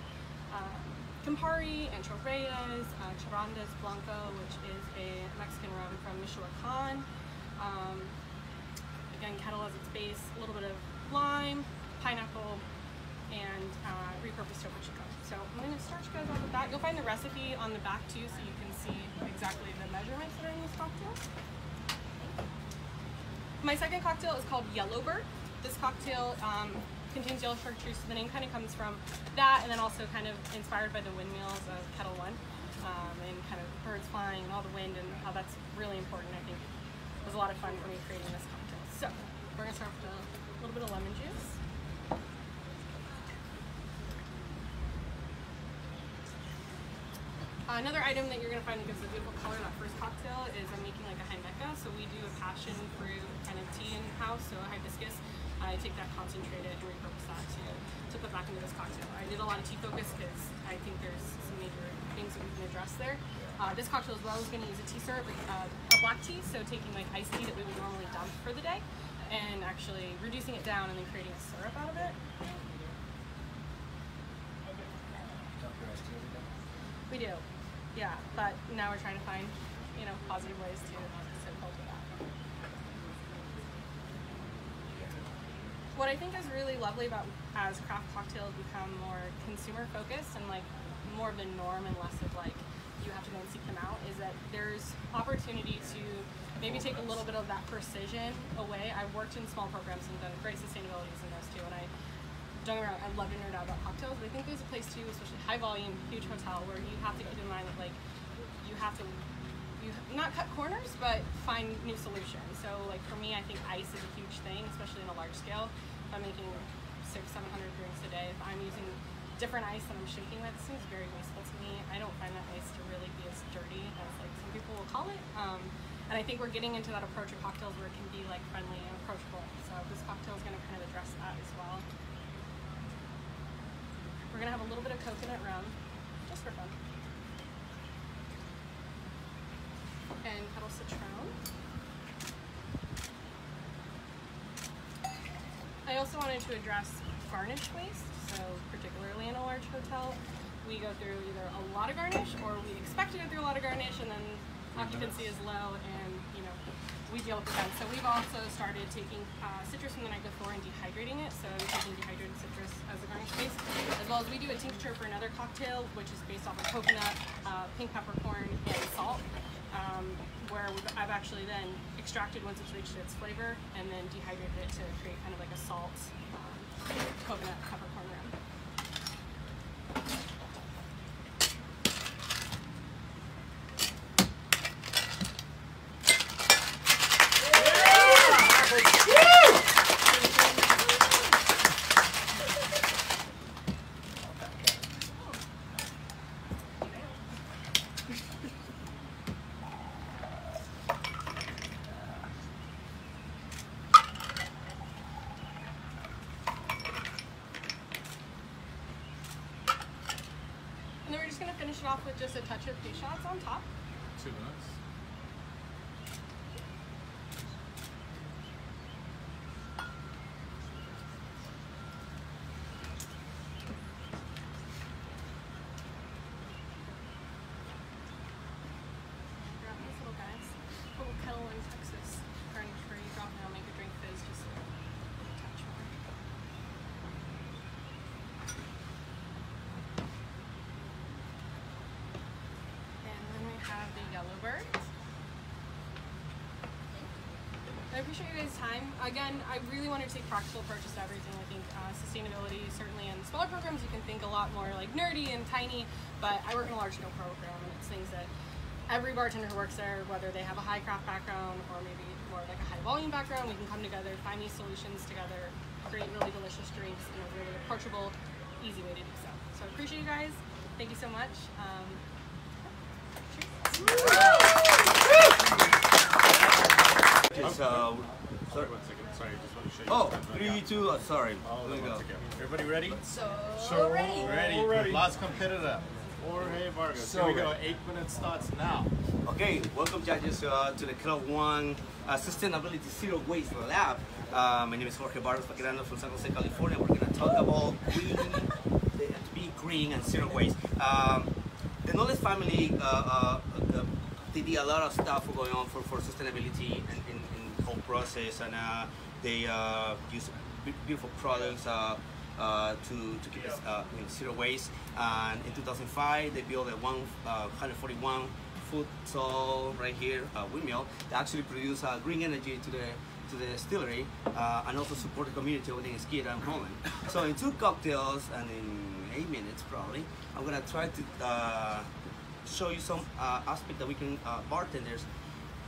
um, Campari and Chorreyes, uh, Charandas Blanco, which is a Mexican rum from Michoacan. Um, again, Ketel as its base, a little bit of lime, pineapple, and uh, repurposed Topo Chico. So I'm going to start you guys off with that. You'll find the recipe on the back too, so you can see exactly the measurements that are in this cocktail. My second cocktail is called Yellowbird. This cocktail um, contains yellow chartreuse, so the name kind of comes from that, and then also kind of inspired by the windmills of Ketel One, um, and kind of birds flying and all the wind and how that's really important. I think it was a lot of fun for me creating this cocktail. So we're gonna start with a little bit of lemon juice. Uh, another item that you're going to find that gives a beautiful color that first cocktail is I'm making like a Jamaica. So we do a passion fruit kind of tea in house, so a hibiscus. I take that concentrated and repurpose that to, to put back into this cocktail. I did a lot of tea focus because I think there's some major things that we can address there. Uh, this cocktail as well is going to use a tea syrup, uh, a black tea, so taking like iced tea that we would normally dump for the day and actually reducing it down and then creating a syrup out of it. We do, yeah, but now we're trying to find, you know, positive ways to, to that. What I think is really lovely about as craft cocktails become more consumer focused and like more of the norm and less of like you have to go and seek them out is that there's opportunity to maybe take a little bit of that precision away. I've worked in small programs and done great sustainabilities in those too, and I don't get me wrong, I love to nerd out about cocktails, but I think there's a place too, especially high volume, huge hotel, where you have to keep in mind that like you have to you not cut corners, but find new solutions. So like for me, I think ice is a huge thing, especially in a large scale. If I'm making six, seven hundred drinks a day, if I'm using different ice and I'm shaking that, seems very wasteful to me. I don't find that ice to really be as dirty as like some people will call it. Um, and I think we're getting into that approach of cocktails where it can be like friendly and approachable. So this cocktail is going to kind of address that as well. We're gonna have a little bit of coconut rum, just for fun. And Ketel Citroen. I also wanted to address garnish waste, so particularly in a large hotel, we go through either a lot of garnish or we expect to go through a lot of garnish and then occupancy is low and we deal with that. So we've also started taking uh, citrus from the night before and dehydrating it. So we're taking dehydrated citrus as a garnish base, as well as we do a tincture for another cocktail, which is based off of coconut, uh, pink peppercorn, and salt. Um, where I've actually then extracted once it's reached its flavor and then dehydrated it to create kind of like a salt um, coconut peppercorn rum. And then we're just gonna finish it off fish shots on top. Too nice. Grab these little guys. Little kettle in Texas garnish where you drop it and make a drink fizz just a touch more. And then we have I appreciate you guys' time. Again, I really want to take practical approaches to everything. I think uh, sustainability, certainly in smaller programs, you can think a lot more like nerdy and tiny, but I work in a large scale program and it's things that every bartender who works there, whether they have a high craft background or maybe more like a high volume background, we can come together, find these solutions together, create really delicious drinks in a really approachable, easy way to do so. So I appreciate you guys. Thank you so much. Um, Just, uh, Sorry, one second. Sorry, I just want to show you. oh, something. two, uh, sorry. Hold There we go. Everybody ready? so, ready. Ready. ready. Last competitor. Jorge Vargas. So Here we go. ready. Eight minutes starts now. Okay, welcome judges uh, to the Ketel One uh, Sustainability Zero Waste Lab. Uh, my name is Jorge Barros Paquirano from San Jose, California. We're going to talk about green, to be green and zero waste. Um, the Knowledge family, uh, uh, uh, did a lot of stuff going on for, for sustainability and in, in the whole process, and uh, they uh, use beautiful products. Uh, to, to keep us uh, in zero waste. And in 2005, they built a uh, 141 foot tall right here windmill that actually produce green energy to the to the distillery uh, and also support the community within Schiedam Holland. So in two cocktails and in eight minutes probably, I'm gonna try to uh, show you some uh, aspect that we can bartenders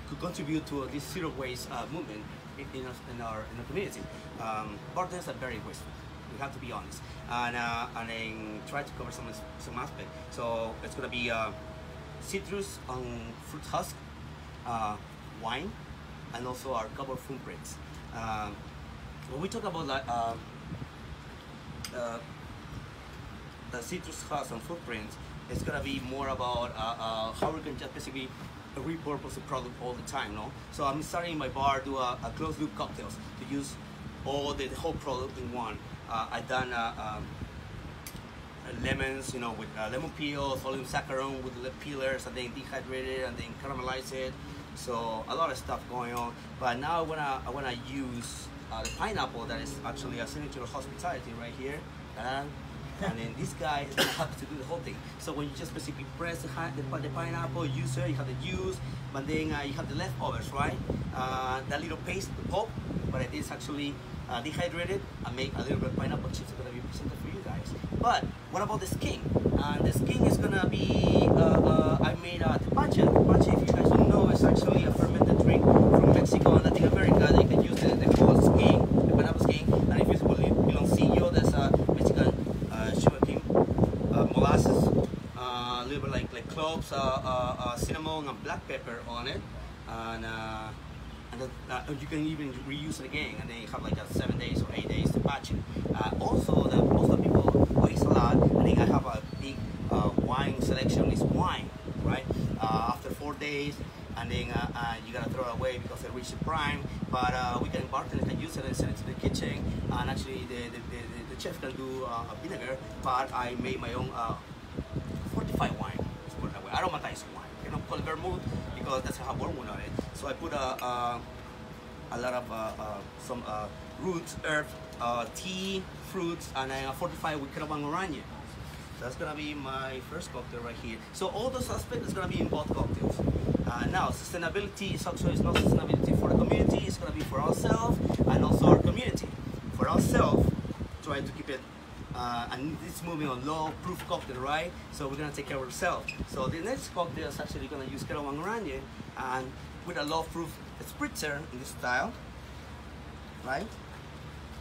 could contribute to this zero waste uh, movement in, in, our, in our community. Um, bartenders are very wasteful. We have to be honest, and uh, and then try to cover some some aspect. So it's gonna be uh, citrus on fruit husk, uh, wine, and also our of footprints. Um, when we talk about like uh, the citrus husk and footprints, it's gonna be more about uh, how we can just basically repurpose the product all the time, no? So I'm starting in my bar do a, a closed loop cocktails to use all the, the whole product in one. Uh, I done uh, um, uh, lemons, you know, with uh, lemon peel, sodium saccharon with the peelers, and then dehydrate it and then caramelize it. So a lot of stuff going on. But now I wanna I wanna use the pineapple that is actually a signature of hospitality right here. And, and then this guy is help to do the whole thing. So when you just basically press the, the, the pineapple, use it, you have the juice, but then uh, you have the leftovers, right? Uh, that little paste, the pulp, but it is actually uh, dehydrated I make a little bit of pineapple chips are gonna be presented for you guys. But what about the skin? And the skin is gonna be, uh, uh, I made a tepache. Tepache, if you guys don't know, is actually a fermented drink from Mexico and Latin America. They can use the, the whole skin, the pineapple skin. And if you believe piloncillo, there's a Mexican uh, sugarcane uh, molasses, uh, a little bit like, cloves, cinnamon, and black pepper on it. And, uh, and then, uh, you can even reuse it again, and then you have like seven days or eight days to patch it. Uh, also, the, most of the people waste a lot. I think I have a big uh, wine selection is wine, right? After four days, and then uh, uh, you gotta throw it away because it reached the prime. But uh, we can bartenders can use it and send it to the kitchen, and actually the the, the, the, the chef can do a vinegar. But I made my own uh, fortified wine. Let's put it that way. Aromatized wine. You know, called vermouth because that's how wormwood on it. So I put a, a, a lot of uh, uh, some uh, roots, herb, uh, tea, fruits, and I fortified with Ketel One Oranje. That's gonna be my first cocktail right here. So all those aspects is gonna be in both cocktails. Uh, now, sustainability is also is not sustainability for the community. It's gonna be for ourselves and also our community. For ourselves, try to keep it. Uh, and this moving on low proof cocktail, right? So we're gonna take care of ourselves. So the next cocktail is actually gonna use Ketel One Oranje and with a low proof spritzer in this style, right?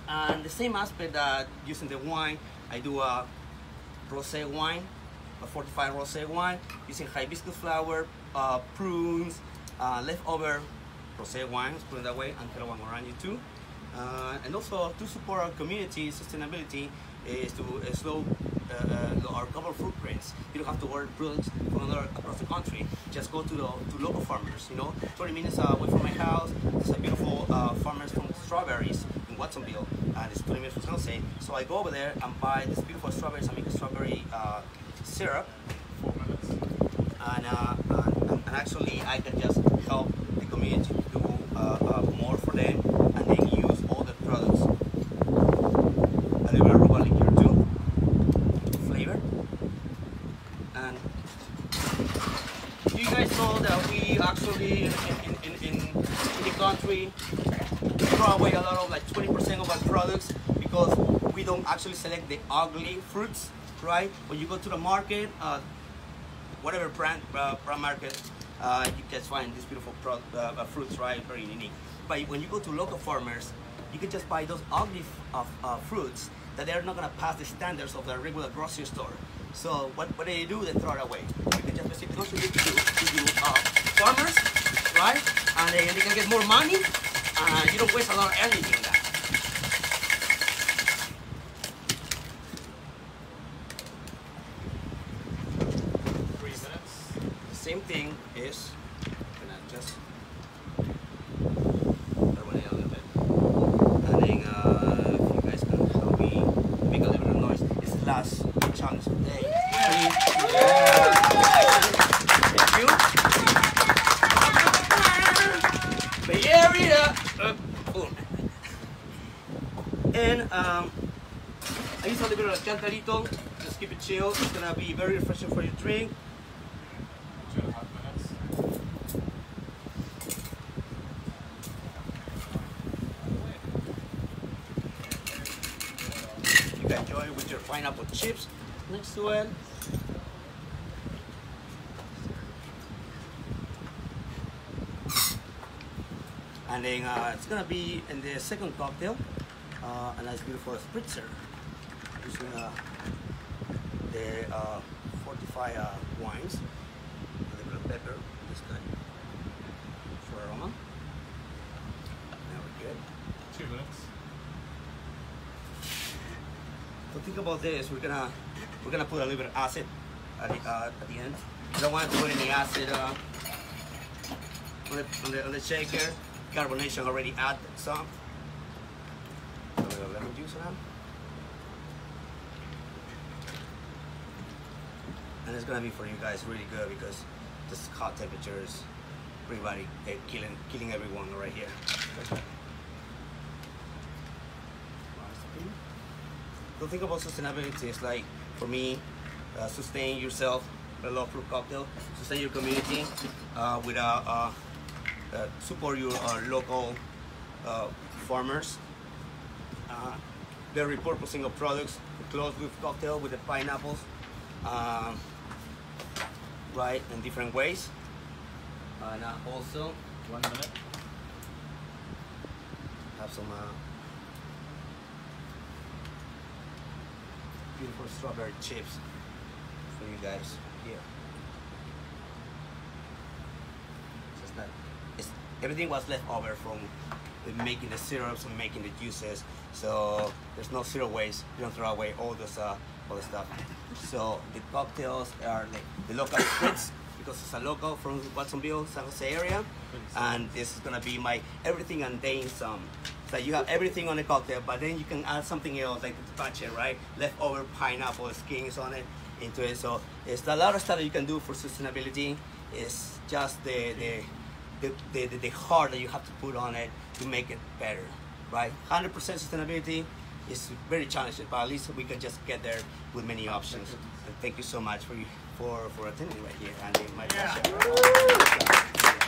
And the same aspect that using the wine, I do a rosé wine, a fortified rosé wine, using hibiscus flower, uh, prunes, uh, leftover rosé wine, put it that way, and Ketel One Oranje too. Uh, and also to support our community sustainability is to uh, slow uh, uh, our carbon footprints. You don't have to order products from another across the country. Just go to the to local farmers. You know, 20 minutes uh, away from my house, there's a beautiful uh, farmers from strawberries in Watsonville, and it's 20 minutes from San Jose. So I go over there and buy this beautiful strawberries and make a strawberry uh, syrup. And, uh, and, and actually, I can just help the community do uh, uh, more for them, and then use all the products. A little bit of arugula liqueur too, flavor. And you guys know that we actually in, in, in, in, in the country throw away a lot of like 20% of our products because we don't actually select the ugly fruits, right? When you go to the market, uh, whatever brand, uh, brand market, uh, you can find these beautiful pro- uh, uh, fruits, right? Very unique. But when you go to local farmers, you can just buy those ugly of uh, fruits that they're not gonna pass the standards of the regular grocery store. So what, what do they do? They throw it away. You can just basically contribute to, to you, uh, farmers, right? And they, they can get more money. Uh, you don't waste a lot of energy in that. And um, I use a little bit of cantarito. Just keep it chill. It's gonna be very refreshing for your drink. You can enjoy it with your pineapple chips next to it. And then uh, it's gonna be in the second cocktail, uh, a nice beautiful spritzer using uh, the uh, fortified uh, wines, a little bit of pepper, this guy, for aroma. Now we're good. Two minutes. So think about this. We're gonna we're gonna put a little bit of acid at the, uh, at the end. You don't want to put any acid uh, on, the, on, the, on the shaker. Carbonation already added some. A lemon juice on. And it's gonna be for you guys really good because this hot temperatures, everybody eh, killing killing everyone right here. the thing about sustainability is like for me uh, sustain yourself a low fruit cocktail sustain your community uh, with uh, uh, uh, support your uh, local farmers uh, the repurposing of products close with cocktail with the pineapples um, right in different ways and uh, also One minute. have some uh, beautiful strawberry chips for you guys here. Just that it's everything was left over from the making the syrups and making the juices. So there's no zero waste. You don't throw away all this uh, all the stuff. So the cocktails are like the local *coughs* spritz because it's a local from Watsonville, San Jose area, and this is gonna be my everything and then some. So you have everything on the cocktail, but then you can add something else like the tepache, right? Leftover pineapple skins on it into it. So it's a lot of stuff that you can do for sustainability. It's just the the the, the, the, heart that you have to put on it to make it better, right? 100% sustainability is very challenging, but at least we can just get there with many options. And thank you so much for you for for attending right here, and my pleasure.